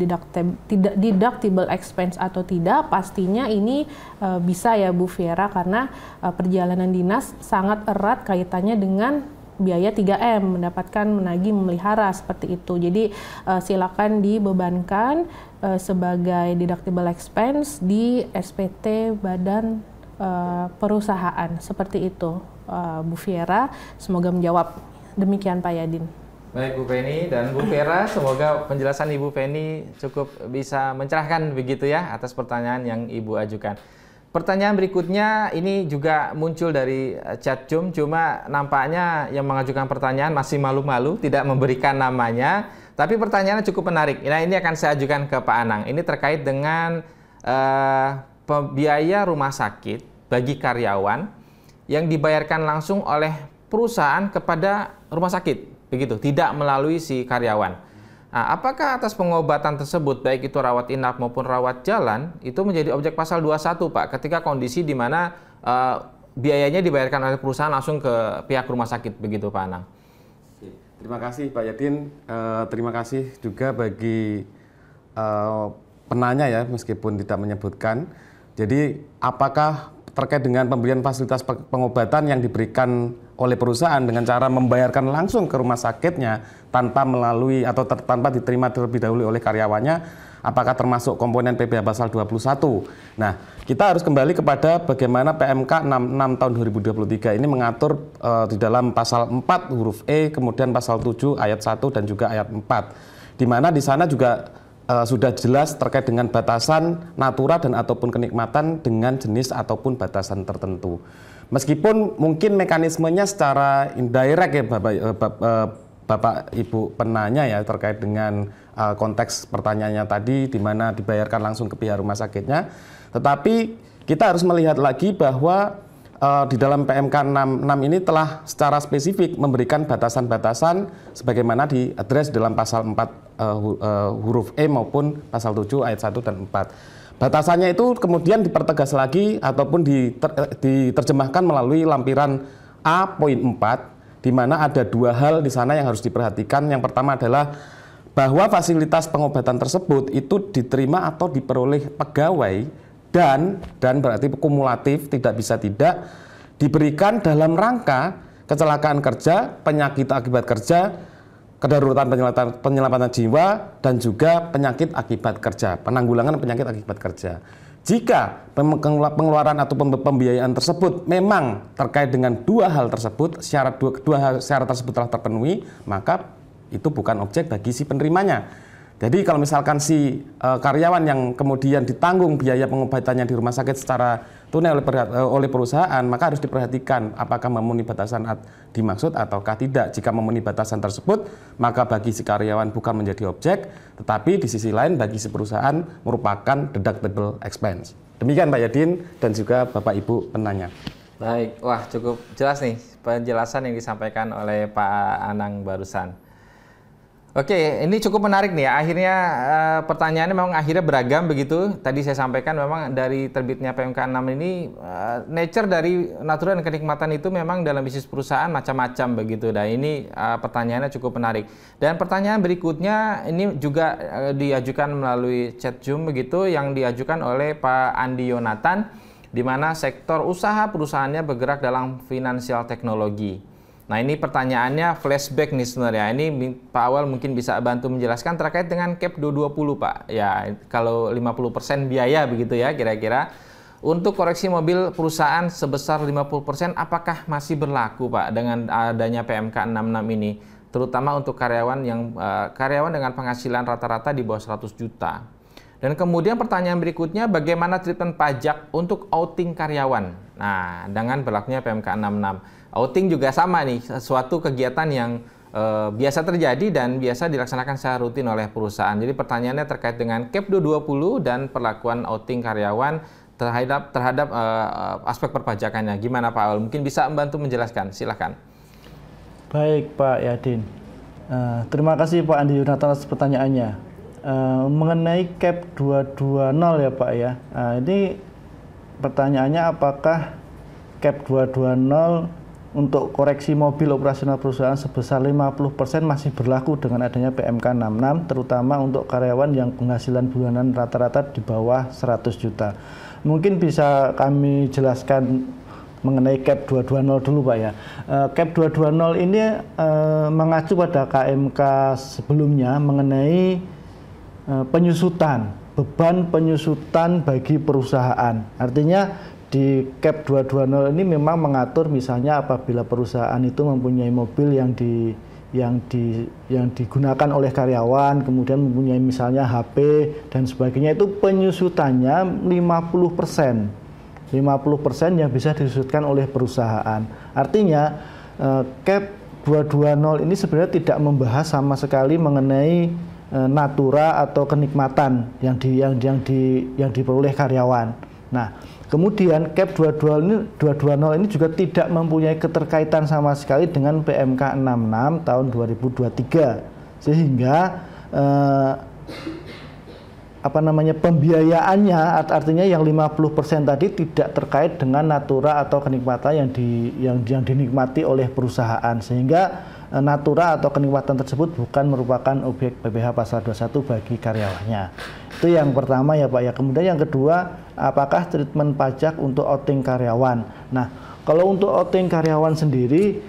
S4: deductible expense atau tidak, pastinya ini uh, bisa ya Bu Vera karena uh, perjalanan dinas sangat erat kaitannya dengan biaya 3M mendapatkan menagih memelihara seperti itu. Jadi uh, silakan dibebankan uh, sebagai deductible expense di SPT Badan uh, Perusahaan seperti itu. Uh, Bu Vera, semoga menjawab. Demikian Pak Yadin.
S1: Baik Bu Penny dan Bu Vera, semoga penjelasan Ibu Penny cukup bisa mencerahkan begitu ya atas pertanyaan yang Ibu ajukan. Pertanyaan berikutnya ini juga muncul dari eh, chat Zoom, cuma nampaknya yang mengajukan pertanyaan masih malu-malu, tidak memberikan namanya. Tapi pertanyaannya cukup menarik. Nah ini akan saya ajukan ke Pak Anang. Ini terkait dengan uh, biaya rumah sakit bagi karyawan yang dibayarkan langsung oleh perusahaan kepada rumah sakit begitu, tidak melalui si karyawan. Nah, apakah atas pengobatan tersebut, baik itu rawat inap maupun rawat jalan, itu menjadi objek pasal 21, Pak, ketika kondisi di mana uh, biayanya dibayarkan oleh perusahaan langsung ke pihak rumah sakit, begitu Pak Anang?
S2: Terima kasih Pak Yadin, uh, terima kasih juga bagi uh, penanya ya, meskipun tidak menyebutkan. Jadi, apakah terkait dengan pemberian fasilitas pengobatan yang diberikan oleh perusahaan dengan cara membayarkan langsung ke rumah sakitnya tanpa melalui atau ter, tanpa diterima terlebih dahulu oleh karyawannya apakah termasuk komponen PBH pasal 21. Nah, kita harus kembali kepada bagaimana PMK 66 tahun 2023 ini mengatur uh, di dalam pasal 4 huruf E, kemudian pasal 7 ayat 1 dan juga ayat 4. Di mana di sana juga uh, sudah jelas terkait dengan batasan natura dan ataupun kenikmatan dengan jenis ataupun batasan tertentu. Meskipun mungkin mekanismenya secara indirect ya Bapak, Bapak, uh, Bapak Ibu penanya ya terkait dengan uh, konteks pertanyaannya tadi di mana dibayarkan langsung ke pihak rumah sakitnya. Tetapi kita harus melihat lagi bahwa di dalam PMK 66 ini telah secara spesifik memberikan batasan-batasan sebagaimana diadres dalam pasal 4 uh, uh, huruf E maupun pasal 7 ayat 1 dan 4. Batasannya itu kemudian dipertegas lagi ataupun diter, diterjemahkan melalui lampiran A poin 4 di mana ada dua hal di sana yang harus diperhatikan. Yang pertama adalah bahwa fasilitas pengobatan tersebut itu diterima atau diperoleh pegawai dan dan berarti kumulatif tidak bisa tidak diberikan dalam rangka kecelakaan kerja, penyakit akibat kerja, kedaruratan penyelamatan, penyelamatan jiwa dan juga penyakit akibat kerja, penanggulangan penyakit akibat kerja. Jika pengeluaran atau pembiayaan tersebut memang terkait dengan dua hal tersebut, syarat dua, dua hal syarat tersebut telah terpenuhi, maka itu bukan objek bagi si penerimanya. Jadi kalau misalkan si uh, karyawan yang kemudian ditanggung biaya pengobatannya di rumah sakit secara tunai oleh, uh, oleh perusahaan, maka harus diperhatikan apakah memenuhi batasan dimaksud ataukah tidak. Jika memenuhi batasan tersebut, maka bagi si karyawan bukan menjadi objek, tetapi di sisi lain bagi si perusahaan merupakan deductible expense. Demikian Pak Yadin dan juga Bapak Ibu penanya.
S1: Baik, wah cukup jelas nih penjelasan yang disampaikan oleh Pak Anang barusan. Oke, ini cukup menarik nih ya. Akhirnya uh, pertanyaannya memang akhirnya beragam begitu. Tadi saya sampaikan memang dari terbitnya PMK 6 ini uh, nature dari natural dan kenikmatan itu memang dalam bisnis perusahaan macam-macam begitu. Dan ini uh, pertanyaannya cukup menarik. Dan pertanyaan berikutnya ini juga uh, diajukan melalui chat Zoom begitu yang diajukan oleh Pak Andi Yonatan di mana sektor usaha perusahaannya bergerak dalam finansial teknologi. Nah ini pertanyaannya flashback nih sebenarnya. Ini Pak Awal mungkin bisa bantu menjelaskan terkait dengan cap 220 Pak. Ya kalau 50% biaya begitu ya kira-kira. Untuk koreksi mobil perusahaan sebesar 50% apakah masih berlaku Pak dengan adanya PMK 66 ini? terutama untuk karyawan yang uh, karyawan dengan penghasilan rata-rata di bawah 100 juta. Dan kemudian pertanyaan berikutnya, bagaimana treatment pajak untuk outing karyawan? Nah, dengan berlakunya PMK 66. Outing juga sama nih, suatu kegiatan yang uh, biasa terjadi dan biasa dilaksanakan secara rutin oleh perusahaan. Jadi pertanyaannya terkait dengan CAP 220 dan perlakuan outing karyawan terhadap terhadap uh, aspek perpajakannya. Gimana Pak Awal? Mungkin bisa membantu menjelaskan. Silakan.
S3: Baik Pak Yadin. Uh, terima kasih Pak Andi Yunata atas pertanyaannya. Uh, mengenai cap 220 ya Pak ya. Uh, ini pertanyaannya apakah cap 220 untuk koreksi mobil operasional perusahaan sebesar 50% masih berlaku dengan adanya PMK 66 terutama untuk karyawan yang penghasilan bulanan rata-rata di bawah 100 juta. Mungkin bisa kami jelaskan mengenai cap 220 dulu Pak ya. Uh, cap 220 ini uh, mengacu pada KMK sebelumnya mengenai Eh, penyusutan, beban penyusutan bagi perusahaan. Artinya di CAP 220 ini memang mengatur misalnya apabila perusahaan itu mempunyai mobil yang di yang di yang digunakan oleh karyawan, kemudian mempunyai misalnya HP dan sebagainya itu penyusutannya 50 persen. 50 persen yang bisa disudutkan oleh perusahaan. Artinya eh, CAP 220 ini sebenarnya tidak membahas sama sekali mengenai e, natura atau kenikmatan yang di yang yang di yang diperoleh karyawan. Nah, kemudian CAP 22 ini 220 ini juga tidak mempunyai keterkaitan sama sekali dengan PMK 66 tahun 2023. Sehingga eh, apa namanya pembiayaannya artinya yang 50% tadi tidak terkait dengan natura atau kenikmatan yang di yang yang dinikmati oleh perusahaan sehingga Eh, natura atau kenikmatan tersebut bukan merupakan objek PPh pasal 21 bagi karyawannya. Itu yang pertama ya Pak ya. Kemudian yang kedua, apakah treatment pajak untuk outing karyawan? Nah, kalau untuk outing karyawan sendiri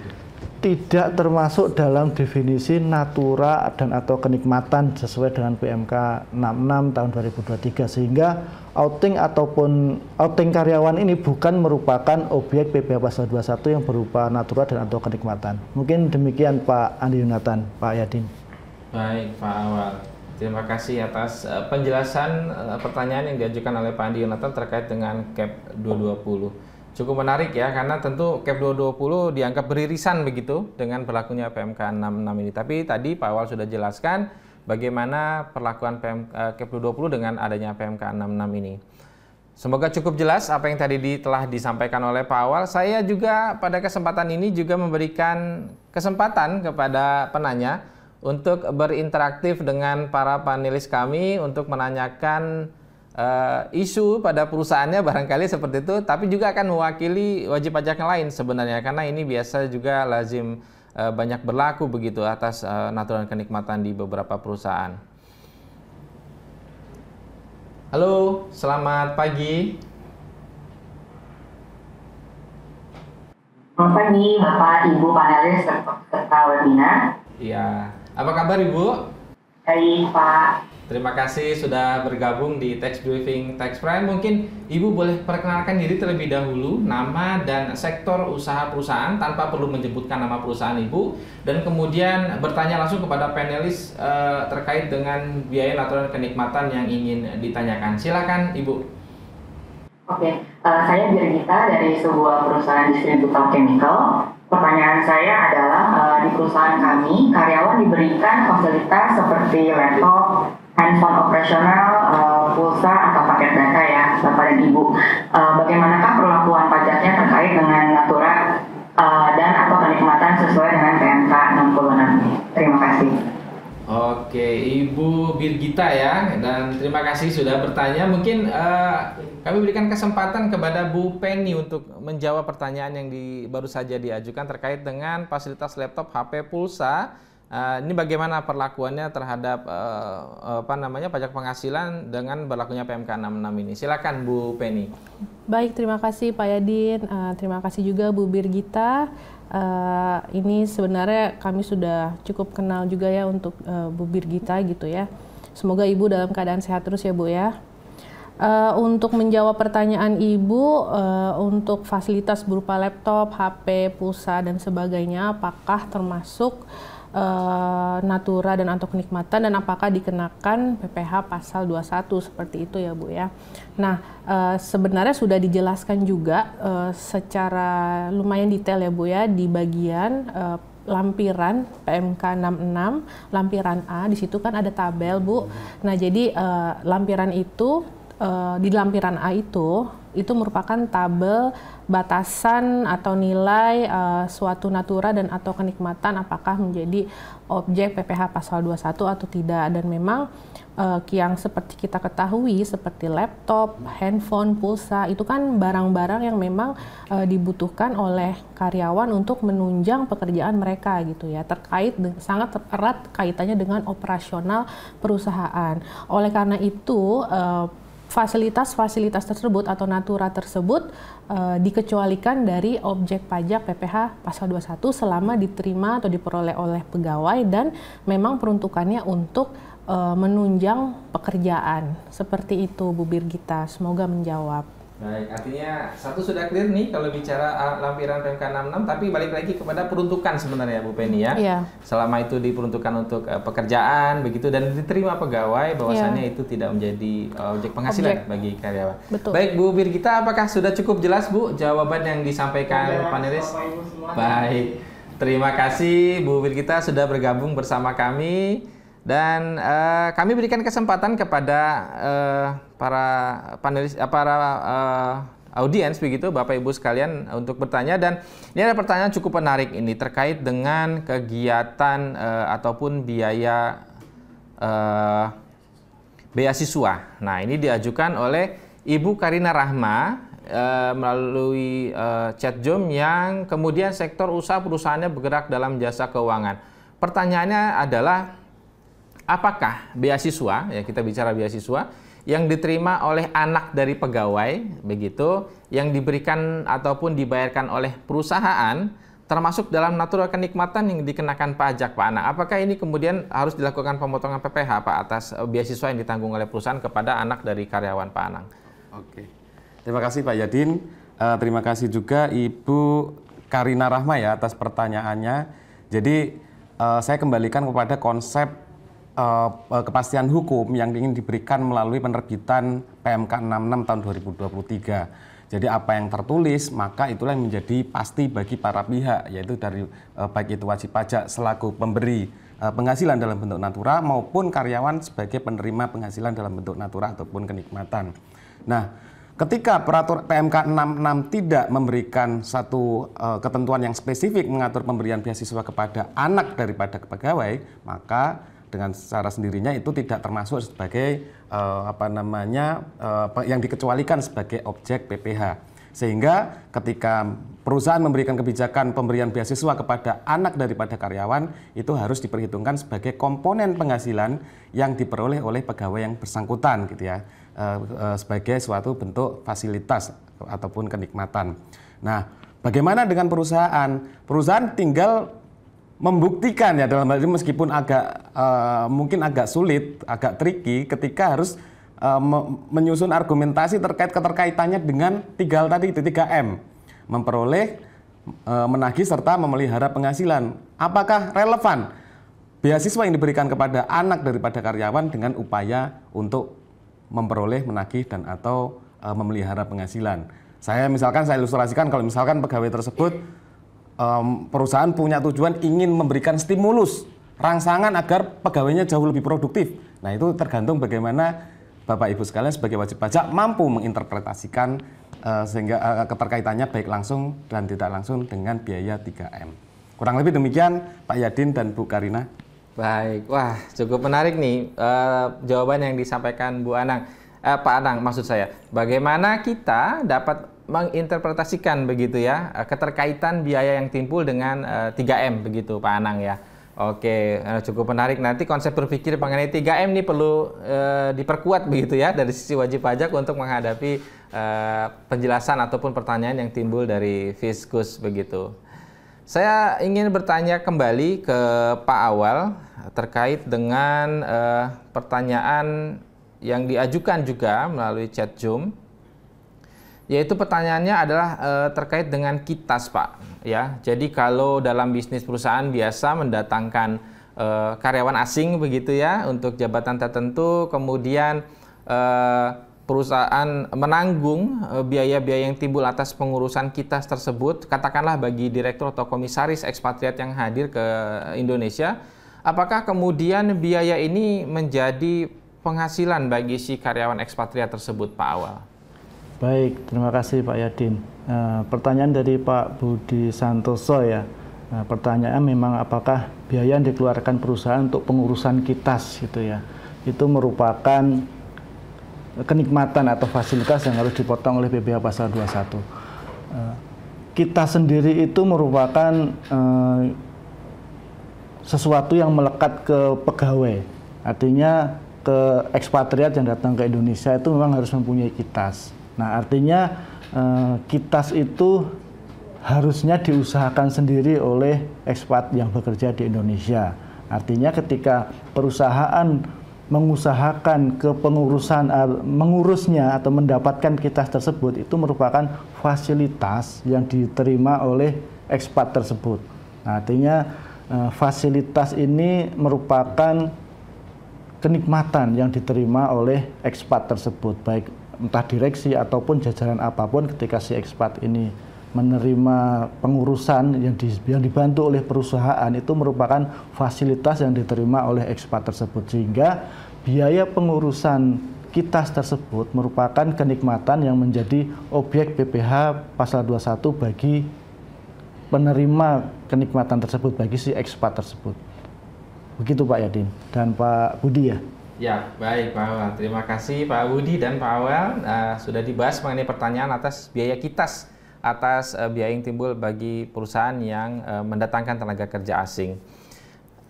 S3: tidak termasuk dalam definisi natura dan atau kenikmatan sesuai dengan PMK 66 tahun 2023 sehingga outing ataupun outing karyawan ini bukan merupakan objek PPh pasal 21 yang berupa natura dan atau kenikmatan. Mungkin demikian Pak Andi Yunatan, Pak Yadin.
S1: Baik Pak Awal. Terima kasih atas uh, penjelasan uh, pertanyaan yang diajukan oleh Pak Andi Yunatan terkait dengan CAP 220. Cukup menarik ya karena tentu CAP 220 dianggap beririsan begitu dengan berlakunya PMK 66 ini. Tapi tadi Pak Awal sudah jelaskan bagaimana perlakuan uh, Cap 20 dengan adanya PMK 66 ini. Semoga cukup jelas apa yang tadi di, telah disampaikan oleh Pak Awal. Saya juga pada kesempatan ini juga memberikan kesempatan kepada penanya untuk berinteraktif dengan para panelis kami untuk menanyakan uh, isu pada perusahaannya barangkali seperti itu, tapi juga akan mewakili wajib pajak yang lain sebenarnya karena ini biasa juga lazim Eh, banyak berlaku begitu atas uh, natural kenikmatan di beberapa perusahaan. Halo, selamat pagi.
S6: Selamat pagi, Bapak, Ibu panelis serta webinar.
S1: Iya, apa kabar Ibu?
S6: Baik, Pak.
S1: Terima kasih sudah bergabung di Tax Briefing Tax Prime. Mungkin Ibu boleh perkenalkan diri terlebih dahulu, nama dan sektor usaha perusahaan tanpa perlu menyebutkan nama perusahaan Ibu, dan kemudian bertanya langsung kepada panelis uh, terkait dengan biaya natural kenikmatan yang ingin ditanyakan. Silakan Ibu.
S6: Oke, uh, saya Birgita dari sebuah perusahaan distributor chemical. Pertanyaan saya adalah uh, di perusahaan kami karyawan diberikan fasilitas seperti laptop, handphone operasional, uh, pulsa atau paket data ya, Bapak dan Ibu. Uh, bagaimanakah perlakuan pajaknya terkait dengan natura uh, dan atau kenikmatan sesuai dengan PMK 66? Terima kasih.
S1: Oke, Ibu Birgita ya, dan terima kasih sudah bertanya. Mungkin uh, kami berikan kesempatan kepada Bu Penny untuk menjawab pertanyaan yang di, baru saja diajukan terkait dengan fasilitas laptop, HP, pulsa Uh, ini bagaimana perlakuannya terhadap uh, apa namanya pajak penghasilan dengan berlakunya PMK 66 ini? Silakan Bu Penny.
S4: Baik, terima kasih Pak Yadin. Uh, terima kasih juga Bu Birgita. Uh, ini sebenarnya kami sudah cukup kenal juga ya untuk uh, Bu Birgita gitu ya. Semoga Ibu dalam keadaan sehat terus ya Bu ya. Uh, untuk menjawab pertanyaan Ibu, uh, untuk fasilitas berupa laptop, HP, pulsa, dan sebagainya, apakah termasuk uh, natura dan atau kenikmatan dan apakah dikenakan PPh pasal 21 seperti itu ya Bu ya. Nah, uh, sebenarnya sudah dijelaskan juga uh, secara lumayan detail ya Bu ya di bagian uh, lampiran PMK 66 lampiran A di situ kan ada tabel Bu. Nah, jadi uh, lampiran itu uh, di lampiran A itu itu merupakan tabel batasan atau nilai uh, suatu natura dan atau kenikmatan apakah menjadi objek PPH pasal 21 atau tidak dan memang uh, yang seperti kita ketahui seperti laptop, handphone, pulsa itu kan barang-barang yang memang uh, dibutuhkan oleh karyawan untuk menunjang pekerjaan mereka gitu ya terkait sangat erat kaitannya dengan operasional perusahaan. Oleh karena itu uh, fasilitas-fasilitas tersebut atau natura tersebut uh, dikecualikan dari objek pajak PPh pasal 21 selama diterima atau diperoleh oleh pegawai dan memang peruntukannya untuk uh, menunjang pekerjaan. Seperti itu Bu Birgita, semoga menjawab.
S1: Baik, artinya satu sudah clear nih kalau bicara lampiran PMK 66, tapi balik lagi kepada peruntukan sebenarnya Bu Penny ya.
S4: Iya.
S1: Selama itu diperuntukkan untuk uh, pekerjaan begitu dan diterima pegawai bahwasannya iya. itu tidak menjadi uh, objek penghasilan objek. bagi karyawan.
S4: Betul.
S1: Baik Bu Birgita, apakah sudah cukup jelas Bu jawaban yang disampaikan ya, panelis? Baik. Terima kasih Bu Birgita sudah bergabung bersama kami. Dan uh, kami berikan kesempatan kepada uh, para panelis, uh, para uh, audiens begitu, Bapak Ibu sekalian untuk bertanya. Dan ini ada pertanyaan cukup menarik ini terkait dengan kegiatan uh, ataupun biaya uh, beasiswa. Nah ini diajukan oleh Ibu Karina Rahma uh, melalui uh, chat Zoom yang kemudian sektor usaha perusahaannya bergerak dalam jasa keuangan. Pertanyaannya adalah apakah beasiswa ya kita bicara beasiswa yang diterima oleh anak dari pegawai begitu yang diberikan ataupun dibayarkan oleh perusahaan termasuk dalam natural kenikmatan yang dikenakan pajak Pak Anak. Apakah ini kemudian harus dilakukan pemotongan PPh Pak atas eh, beasiswa yang ditanggung oleh perusahaan kepada anak dari karyawan Pak Anang?
S2: Oke. Terima kasih Pak Yadin. Uh, terima kasih juga Ibu Karina Rahma ya atas pertanyaannya. Jadi uh, saya kembalikan kepada konsep uh, kepastian hukum yang ingin diberikan melalui penerbitan PMK 66 tahun 2023. Jadi apa yang tertulis maka itulah yang menjadi pasti bagi para pihak yaitu dari uh, baik itu wajib pajak selaku pemberi uh, penghasilan dalam bentuk natura maupun karyawan sebagai penerima penghasilan dalam bentuk natura ataupun kenikmatan. Nah, ketika peraturan PMK 66 tidak memberikan satu uh, ketentuan yang spesifik mengatur pemberian beasiswa kepada anak daripada pegawai, maka dengan secara sendirinya itu tidak termasuk sebagai uh, apa namanya uh, yang dikecualikan sebagai objek PPH. Sehingga ketika perusahaan memberikan kebijakan pemberian beasiswa kepada anak daripada karyawan itu harus diperhitungkan sebagai komponen penghasilan yang diperoleh oleh pegawai yang bersangkutan gitu ya. Uh, sebagai suatu bentuk fasilitas ataupun kenikmatan. Nah, bagaimana dengan perusahaan? Perusahaan tinggal membuktikan ya dalam hal ini meskipun agak uh, mungkin agak sulit, agak tricky ketika harus uh, me menyusun argumentasi terkait keterkaitannya dengan tiga hal tadi itu 3M. Memperoleh, uh, menagih serta memelihara penghasilan. Apakah relevan beasiswa yang diberikan kepada anak daripada karyawan dengan upaya untuk memperoleh, menagih dan atau uh, memelihara penghasilan? Saya misalkan saya ilustrasikan kalau misalkan pegawai tersebut um, perusahaan punya tujuan ingin memberikan stimulus rangsangan agar pegawainya jauh lebih produktif. Nah itu tergantung bagaimana Bapak Ibu sekalian sebagai wajib pajak mampu menginterpretasikan uh, sehingga uh, keterkaitannya baik langsung dan tidak langsung dengan biaya 3M. Kurang lebih demikian Pak Yadin dan Bu Karina.
S1: Baik, wah cukup menarik nih uh, jawaban yang disampaikan Bu Anang. Uh, Pak Anang maksud saya, bagaimana kita dapat menginterpretasikan begitu ya eh, keterkaitan biaya yang timbul dengan eh, 3M begitu Pak Anang ya. Oke, uh, cukup menarik. Nanti konsep berpikir mengenai 3M ini perlu uh, diperkuat begitu ya dari sisi wajib pajak untuk menghadapi uh, penjelasan ataupun pertanyaan yang timbul dari Fiskus begitu. Saya ingin bertanya kembali ke Pak Awal terkait dengan pertanyaan yang diajukan juga melalui chat Zoom Yaitu pertanyaannya adalah uh, terkait dengan kitas, Pak. Ya, jadi kalau dalam bisnis perusahaan biasa mendatangkan uh, karyawan asing begitu ya untuk jabatan tertentu, kemudian uh, perusahaan menanggung biaya-biaya yang timbul atas pengurusan kitas tersebut, katakanlah bagi direktur atau komisaris ekspatriat yang hadir ke Indonesia, apakah kemudian biaya ini menjadi penghasilan bagi si karyawan ekspatriat tersebut, Pak Awal?
S3: Baik, terima kasih Pak Yadin. Uh, pertanyaan dari Pak Budi Santoso ya. Nah, pertanyaan memang apakah biaya yang dikeluarkan perusahaan untuk pengurusan kitas gitu ya. Itu merupakan kenikmatan atau fasilitas yang harus dipotong oleh BPH pasal 21. Uh, kita sendiri itu merupakan sesuatu yang melekat ke pegawai. Artinya ke ekspatriat yang datang ke Indonesia itu memang harus mempunyai kitas. Nah, artinya eh, kitas itu harusnya diusahakan sendiri oleh ekspat yang bekerja di Indonesia. Artinya ketika perusahaan mengusahakan kepengurusan mengurusnya atau mendapatkan kitas tersebut itu merupakan fasilitas yang diterima oleh ekspat tersebut. Nah, artinya eh, fasilitas ini merupakan kenikmatan yang diterima oleh ekspat tersebut baik entah direksi ataupun jajaran apa pun ketika si ekspat ini menerima pengurusan yang, di, yang dibantu oleh perusahaan itu merupakan fasilitas yang diterima oleh ekspat tersebut sehingga biaya pengurusan kitas tersebut merupakan kenikmatan yang menjadi objek BPH pasal 21 bagi penerima kenikmatan tersebut bagi si ekspat tersebut. Begitu Pak Yadin dan Pak Budi ya.
S1: Ya, baik Pak Awal. Terima kasih Pak Budi dan Pak Awal uh, sudah dibahas mengenai pertanyaan atas biaya kitas atas uh, biaya yang timbul bagi perusahaan yang uh, mendatangkan tenaga kerja asing.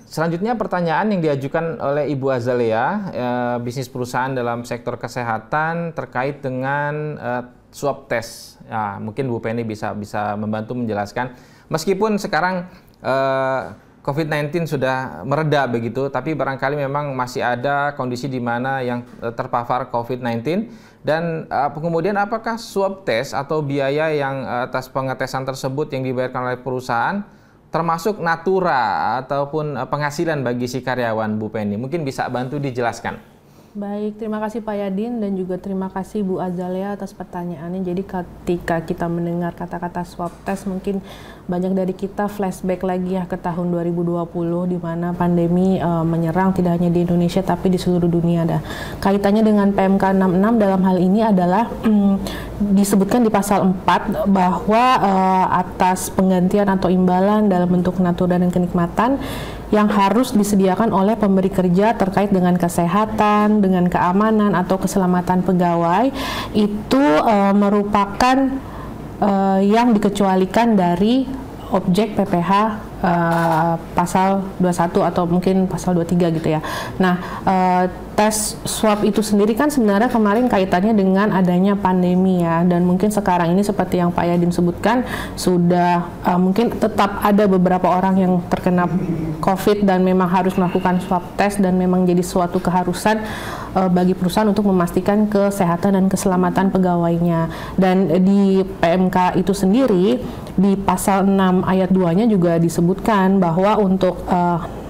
S1: Selanjutnya pertanyaan yang diajukan oleh Ibu Azalea, uh, bisnis perusahaan dalam sektor kesehatan terkait dengan uh, swab test. Ya, mungkin Bu Penny bisa bisa membantu menjelaskan. Meskipun sekarang uh, COVID-19 sudah mereda begitu, tapi barangkali memang masih ada kondisi di mana yang eh, terpapar COVID-19 dan uh, kemudian apakah swab test atau biaya yang uh, atas pengetesan tersebut yang dibayarkan oleh perusahaan termasuk natura ataupun uh, penghasilan bagi si karyawan Bu Penny? Mungkin bisa bantu dijelaskan.
S4: Baik, terima kasih Pak Yadin dan juga terima kasih Bu Azalea atas pertanyaannya. Jadi ketika kita mendengar kata-kata swab test mungkin banyak dari kita flashback lagi ya ke tahun 2020 di mana pandemi uh, menyerang tidak hanya di Indonesia tapi di seluruh dunia ada. Kaitannya dengan PMK 66 dalam hal ini adalah um, disebutkan di pasal 4 bahwa uh, atas penggantian atau imbalan dalam bentuk natura dan kenikmatan yang harus disediakan oleh pemberi kerja terkait dengan kesehatan, dengan keamanan atau keselamatan pegawai itu uh, merupakan uh, yang dikecualikan dari objek PPH uh, eh, pasal 21 atau mungkin pasal 23 gitu ya. Nah, uh, tes swab itu sendiri kan sebenarnya kemarin kaitannya dengan adanya pandemi ya. Dan mungkin sekarang ini seperti yang Pak Yadin sebutkan sudah uh, mungkin tetap ada beberapa orang yang terkena COVID dan memang harus melakukan swab test dan memang jadi suatu keharusan uh, bagi perusahaan untuk memastikan kesehatan dan keselamatan pegawainya. Dan di PMK itu sendiri di pasal 6 ayat 2-nya juga disebutkan bahwa untuk uh,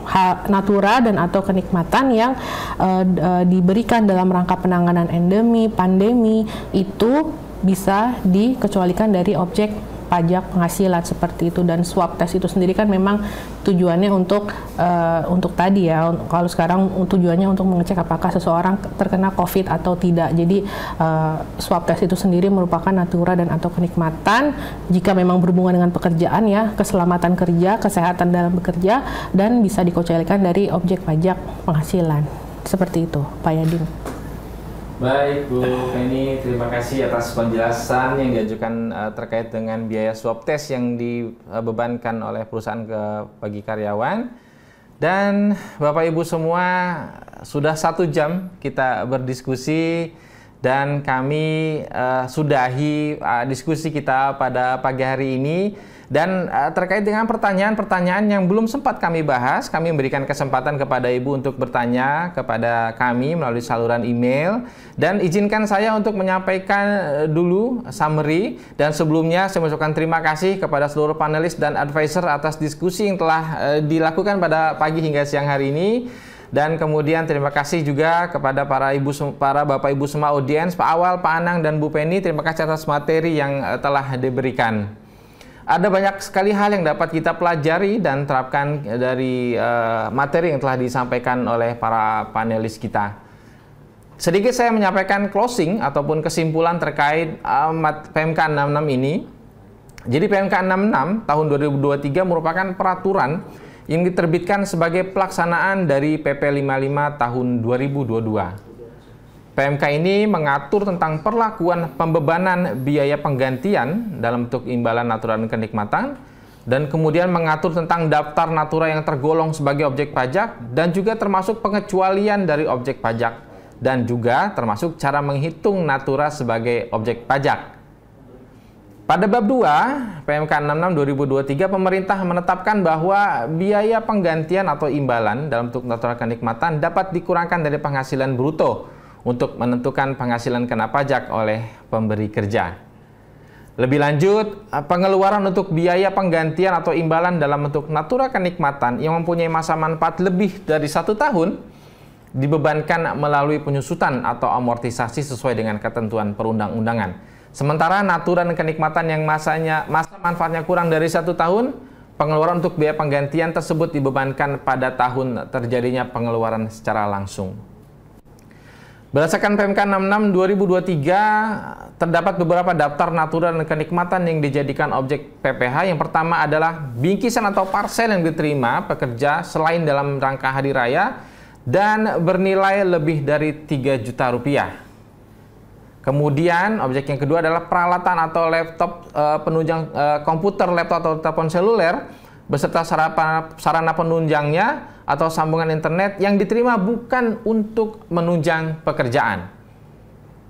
S4: natura dan atau kenikmatan yang uh, uh, diberikan dalam rangka penanganan endemi, pandemi itu bisa dikecualikan dari objek pajak penghasilan seperti itu dan swab test itu sendiri kan memang tujuannya untuk uh, untuk tadi ya kalau sekarang tujuannya untuk mengecek apakah seseorang terkena COVID atau tidak jadi uh, swab test itu sendiri merupakan natura dan atau kenikmatan jika memang berhubungan dengan pekerjaan ya keselamatan kerja kesehatan dalam bekerja dan bisa dikecualikan dari objek pajak penghasilan seperti itu Pak Yadin.
S1: Baik Bu Penny, terima kasih atas penjelasan yang diajukan uh, terkait dengan biaya swab test yang dibebankan oleh perusahaan ke bagi karyawan. Dan Bapak Ibu semua sudah satu jam kita berdiskusi dan kami uh, sudahi uh, diskusi kita pada pagi hari ini Dan uh, terkait dengan pertanyaan-pertanyaan yang belum sempat kami bahas, kami memberikan kesempatan kepada Ibu untuk bertanya kepada kami melalui saluran email. Dan izinkan saya untuk menyampaikan uh, dulu summary. Dan sebelumnya saya mengucapkan terima kasih kepada seluruh panelis dan advisor atas diskusi yang telah uh, dilakukan pada pagi hingga siang hari ini. Dan kemudian terima kasih juga kepada para ibu para bapak ibu semua audiens, Pak Awal, Pak Anang dan Bu Penny. Terima kasih atas materi yang telah diberikan. Ada banyak sekali hal yang dapat kita pelajari dan terapkan dari uh, materi yang telah disampaikan oleh para panelis kita. Sedikit saya menyampaikan closing ataupun kesimpulan terkait uh, PMK 66 ini. Jadi PMK 66 tahun 2023 merupakan peraturan yang diterbitkan sebagai pelaksanaan dari PP 55 tahun 2022. PMK ini mengatur tentang perlakuan pembebanan biaya penggantian dalam bentuk imbalan natural kenikmatan dan kemudian mengatur tentang daftar natura yang tergolong sebagai objek pajak dan juga termasuk pengecualian dari objek pajak dan juga termasuk cara menghitung natura sebagai objek pajak. Pada bab 2 PMK 66 2023 pemerintah menetapkan bahwa biaya penggantian atau imbalan dalam bentuk natural kenikmatan dapat dikurangkan dari penghasilan bruto untuk menentukan penghasilan kena pajak oleh pemberi kerja. Lebih lanjut, pengeluaran untuk biaya penggantian atau imbalan dalam bentuk natura kenikmatan yang mempunyai masa manfaat lebih dari satu tahun dibebankan melalui penyusutan atau amortisasi sesuai dengan ketentuan perundang-undangan. Sementara natura dan kenikmatan yang masanya masa manfaatnya kurang dari satu tahun, pengeluaran untuk biaya penggantian tersebut dibebankan pada tahun terjadinya pengeluaran secara langsung. Berdasarkan PMK 66 2023, terdapat beberapa daftar natura dan kenikmatan yang dijadikan objek PPH. Yang pertama adalah bingkisan atau parsel yang diterima pekerja selain dalam rangka hari raya dan bernilai lebih dari 3 juta rupiah. Kemudian objek yang kedua adalah peralatan atau laptop e, penunjang e, komputer, laptop atau telepon seluler beserta sarana, sarana penunjangnya atau sambungan internet yang diterima bukan untuk menunjang pekerjaan.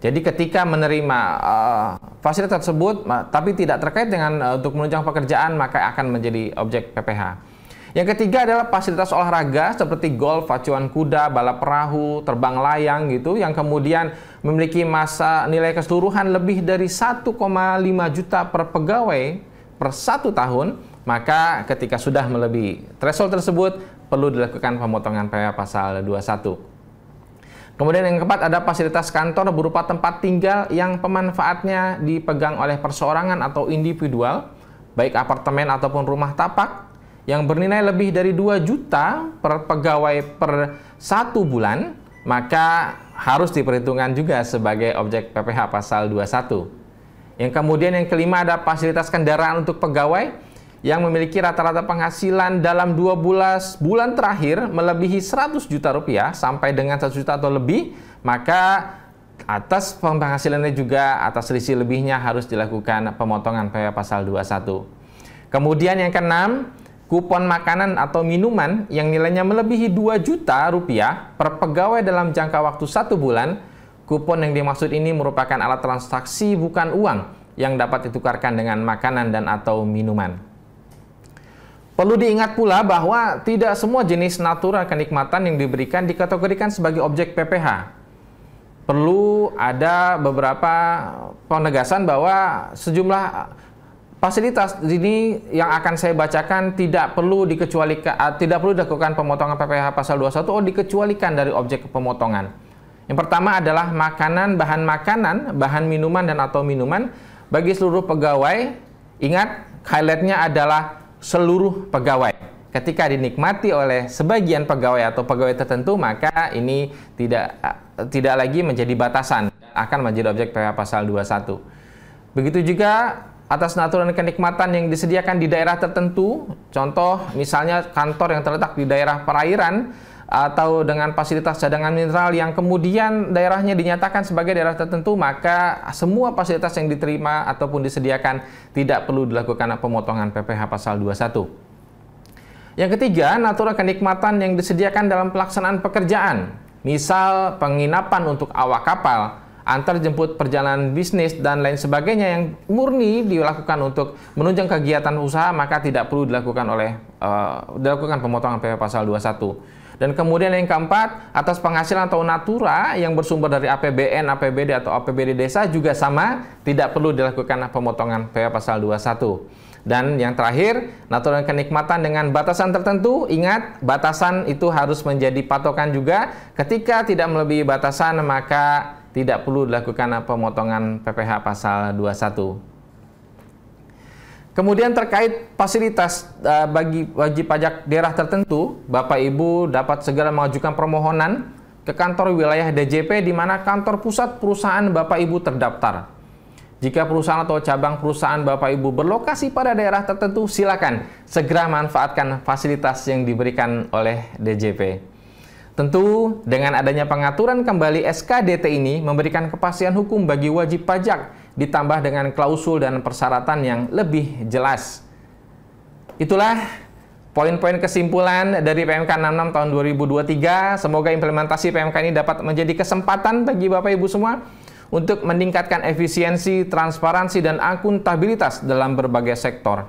S1: Jadi ketika menerima uh, fasilitas tersebut tapi tidak terkait dengan uh, untuk menunjang pekerjaan maka akan menjadi objek PPH. Yang ketiga adalah fasilitas olahraga seperti golf, pacuan kuda, balap perahu, terbang layang gitu yang kemudian memiliki masa nilai keseluruhan lebih dari 1,5 juta per pegawai per satu tahun, maka ketika sudah melebihi threshold tersebut perlu dilakukan pemotongan PWA pasal 21. Kemudian yang keempat ada fasilitas kantor berupa tempat tinggal yang pemanfaatnya dipegang oleh perseorangan atau individual, baik apartemen ataupun rumah tapak, yang bernilai lebih dari 2 juta per pegawai per satu bulan, maka harus diperhitungkan juga sebagai objek PPH pasal 21. Yang kemudian yang kelima ada fasilitas kendaraan untuk pegawai yang memiliki rata-rata penghasilan dalam dua bulan, bulan terakhir melebihi 100 juta rupiah sampai dengan 100 juta atau lebih, maka atas penghasilannya juga atas selisih lebihnya harus dilakukan pemotongan PW pasal 21. Kemudian yang keenam, kupon makanan atau minuman yang nilainya melebihi 2 juta rupiah per pegawai dalam jangka waktu satu bulan. Kupon yang dimaksud ini merupakan alat transaksi bukan uang yang dapat ditukarkan dengan makanan dan atau minuman. Perlu diingat pula bahwa tidak semua jenis natura kenikmatan yang diberikan dikategorikan sebagai objek PPH. Perlu ada beberapa penegasan bahwa sejumlah fasilitas ini yang akan saya bacakan tidak perlu dikecualikan ah, tidak perlu dilakukan pemotongan PPH pasal 21 oh dikecualikan dari objek pemotongan. Yang pertama adalah makanan, bahan makanan, bahan minuman dan atau minuman bagi seluruh pegawai. Ingat, highlightnya adalah seluruh pegawai. Ketika dinikmati oleh sebagian pegawai atau pegawai tertentu, maka ini tidak tidak lagi menjadi batasan, akan menjadi objek PH pasal 21. Begitu juga atas natural kenikmatan yang disediakan di daerah tertentu, contoh misalnya kantor yang terletak di daerah perairan, atau dengan fasilitas cadangan mineral yang kemudian daerahnya dinyatakan sebagai daerah tertentu, maka semua fasilitas yang diterima ataupun disediakan tidak perlu dilakukan pemotongan PPH pasal 21. Yang ketiga, natura kenikmatan yang disediakan dalam pelaksanaan pekerjaan, misal penginapan untuk awak kapal antar jemput perjalanan bisnis dan lain sebagainya yang murni dilakukan untuk menunjang kegiatan usaha maka tidak perlu dilakukan oleh uh, dilakukan pemotongan PP pasal 21. Dan kemudian yang keempat, atas penghasilan atau natura yang bersumber dari APBN, APBD atau APBD desa juga sama, tidak perlu dilakukan pemotongan PP pasal 21. Dan yang terakhir, natura kenikmatan dengan batasan tertentu. Ingat, batasan itu harus menjadi patokan juga. Ketika tidak melebihi batasan, maka tidak perlu dilakukan pemotongan PPh pasal 21. Kemudian terkait fasilitas uh, bagi wajib pajak daerah tertentu, Bapak Ibu dapat segera mengajukan permohonan ke kantor wilayah DJP di mana kantor pusat perusahaan Bapak Ibu terdaftar. Jika perusahaan atau cabang perusahaan Bapak Ibu berlokasi pada daerah tertentu, silakan segera manfaatkan fasilitas yang diberikan oleh DJP. Tentu, dengan adanya pengaturan kembali SKDT ini memberikan kepastian hukum bagi wajib pajak, ditambah dengan klausul dan persyaratan yang lebih jelas. Itulah poin-poin kesimpulan dari PMK 66 tahun 2023. Semoga implementasi PMK ini dapat menjadi kesempatan bagi Bapak Ibu semua untuk meningkatkan efisiensi, transparansi, dan akuntabilitas dalam berbagai sektor.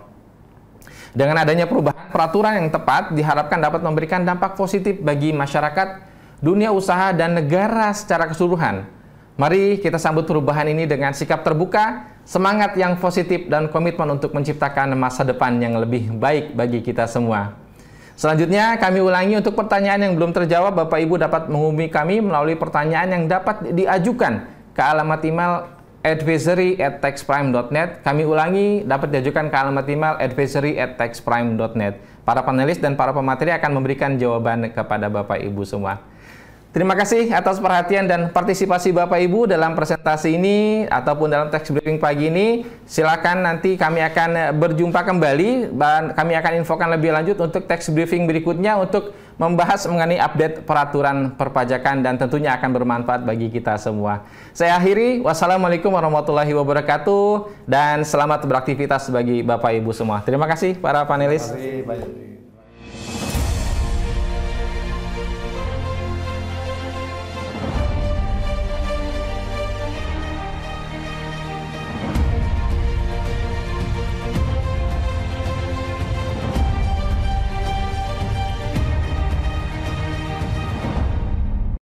S1: Dengan adanya perubahan peraturan yang tepat, diharapkan dapat memberikan dampak positif bagi masyarakat, dunia usaha, dan negara secara keseluruhan. Mari kita sambut perubahan ini dengan sikap terbuka, semangat yang positif, dan komitmen untuk menciptakan masa depan yang lebih baik bagi kita semua. Selanjutnya, kami ulangi untuk pertanyaan yang belum terjawab, Bapak Ibu dapat menghubungi kami melalui pertanyaan yang dapat diajukan ke alamat email advisory at taxprime.net. Kami ulangi, dapat diajukan ke alamat email advisory at taxprime.net. Para panelis dan para pemateri akan memberikan jawaban kepada Bapak Ibu semua. Terima kasih atas perhatian dan partisipasi Bapak Ibu dalam presentasi ini ataupun dalam teks briefing pagi ini. Silakan nanti kami akan berjumpa kembali dan kami akan infokan lebih lanjut untuk teks briefing berikutnya untuk membahas mengenai update peraturan perpajakan dan tentunya akan bermanfaat bagi kita semua. Saya akhiri, wassalamualaikum warahmatullahi wabarakatuh dan selamat beraktivitas bagi Bapak Ibu semua. Terima kasih para panelis. Terima kasih,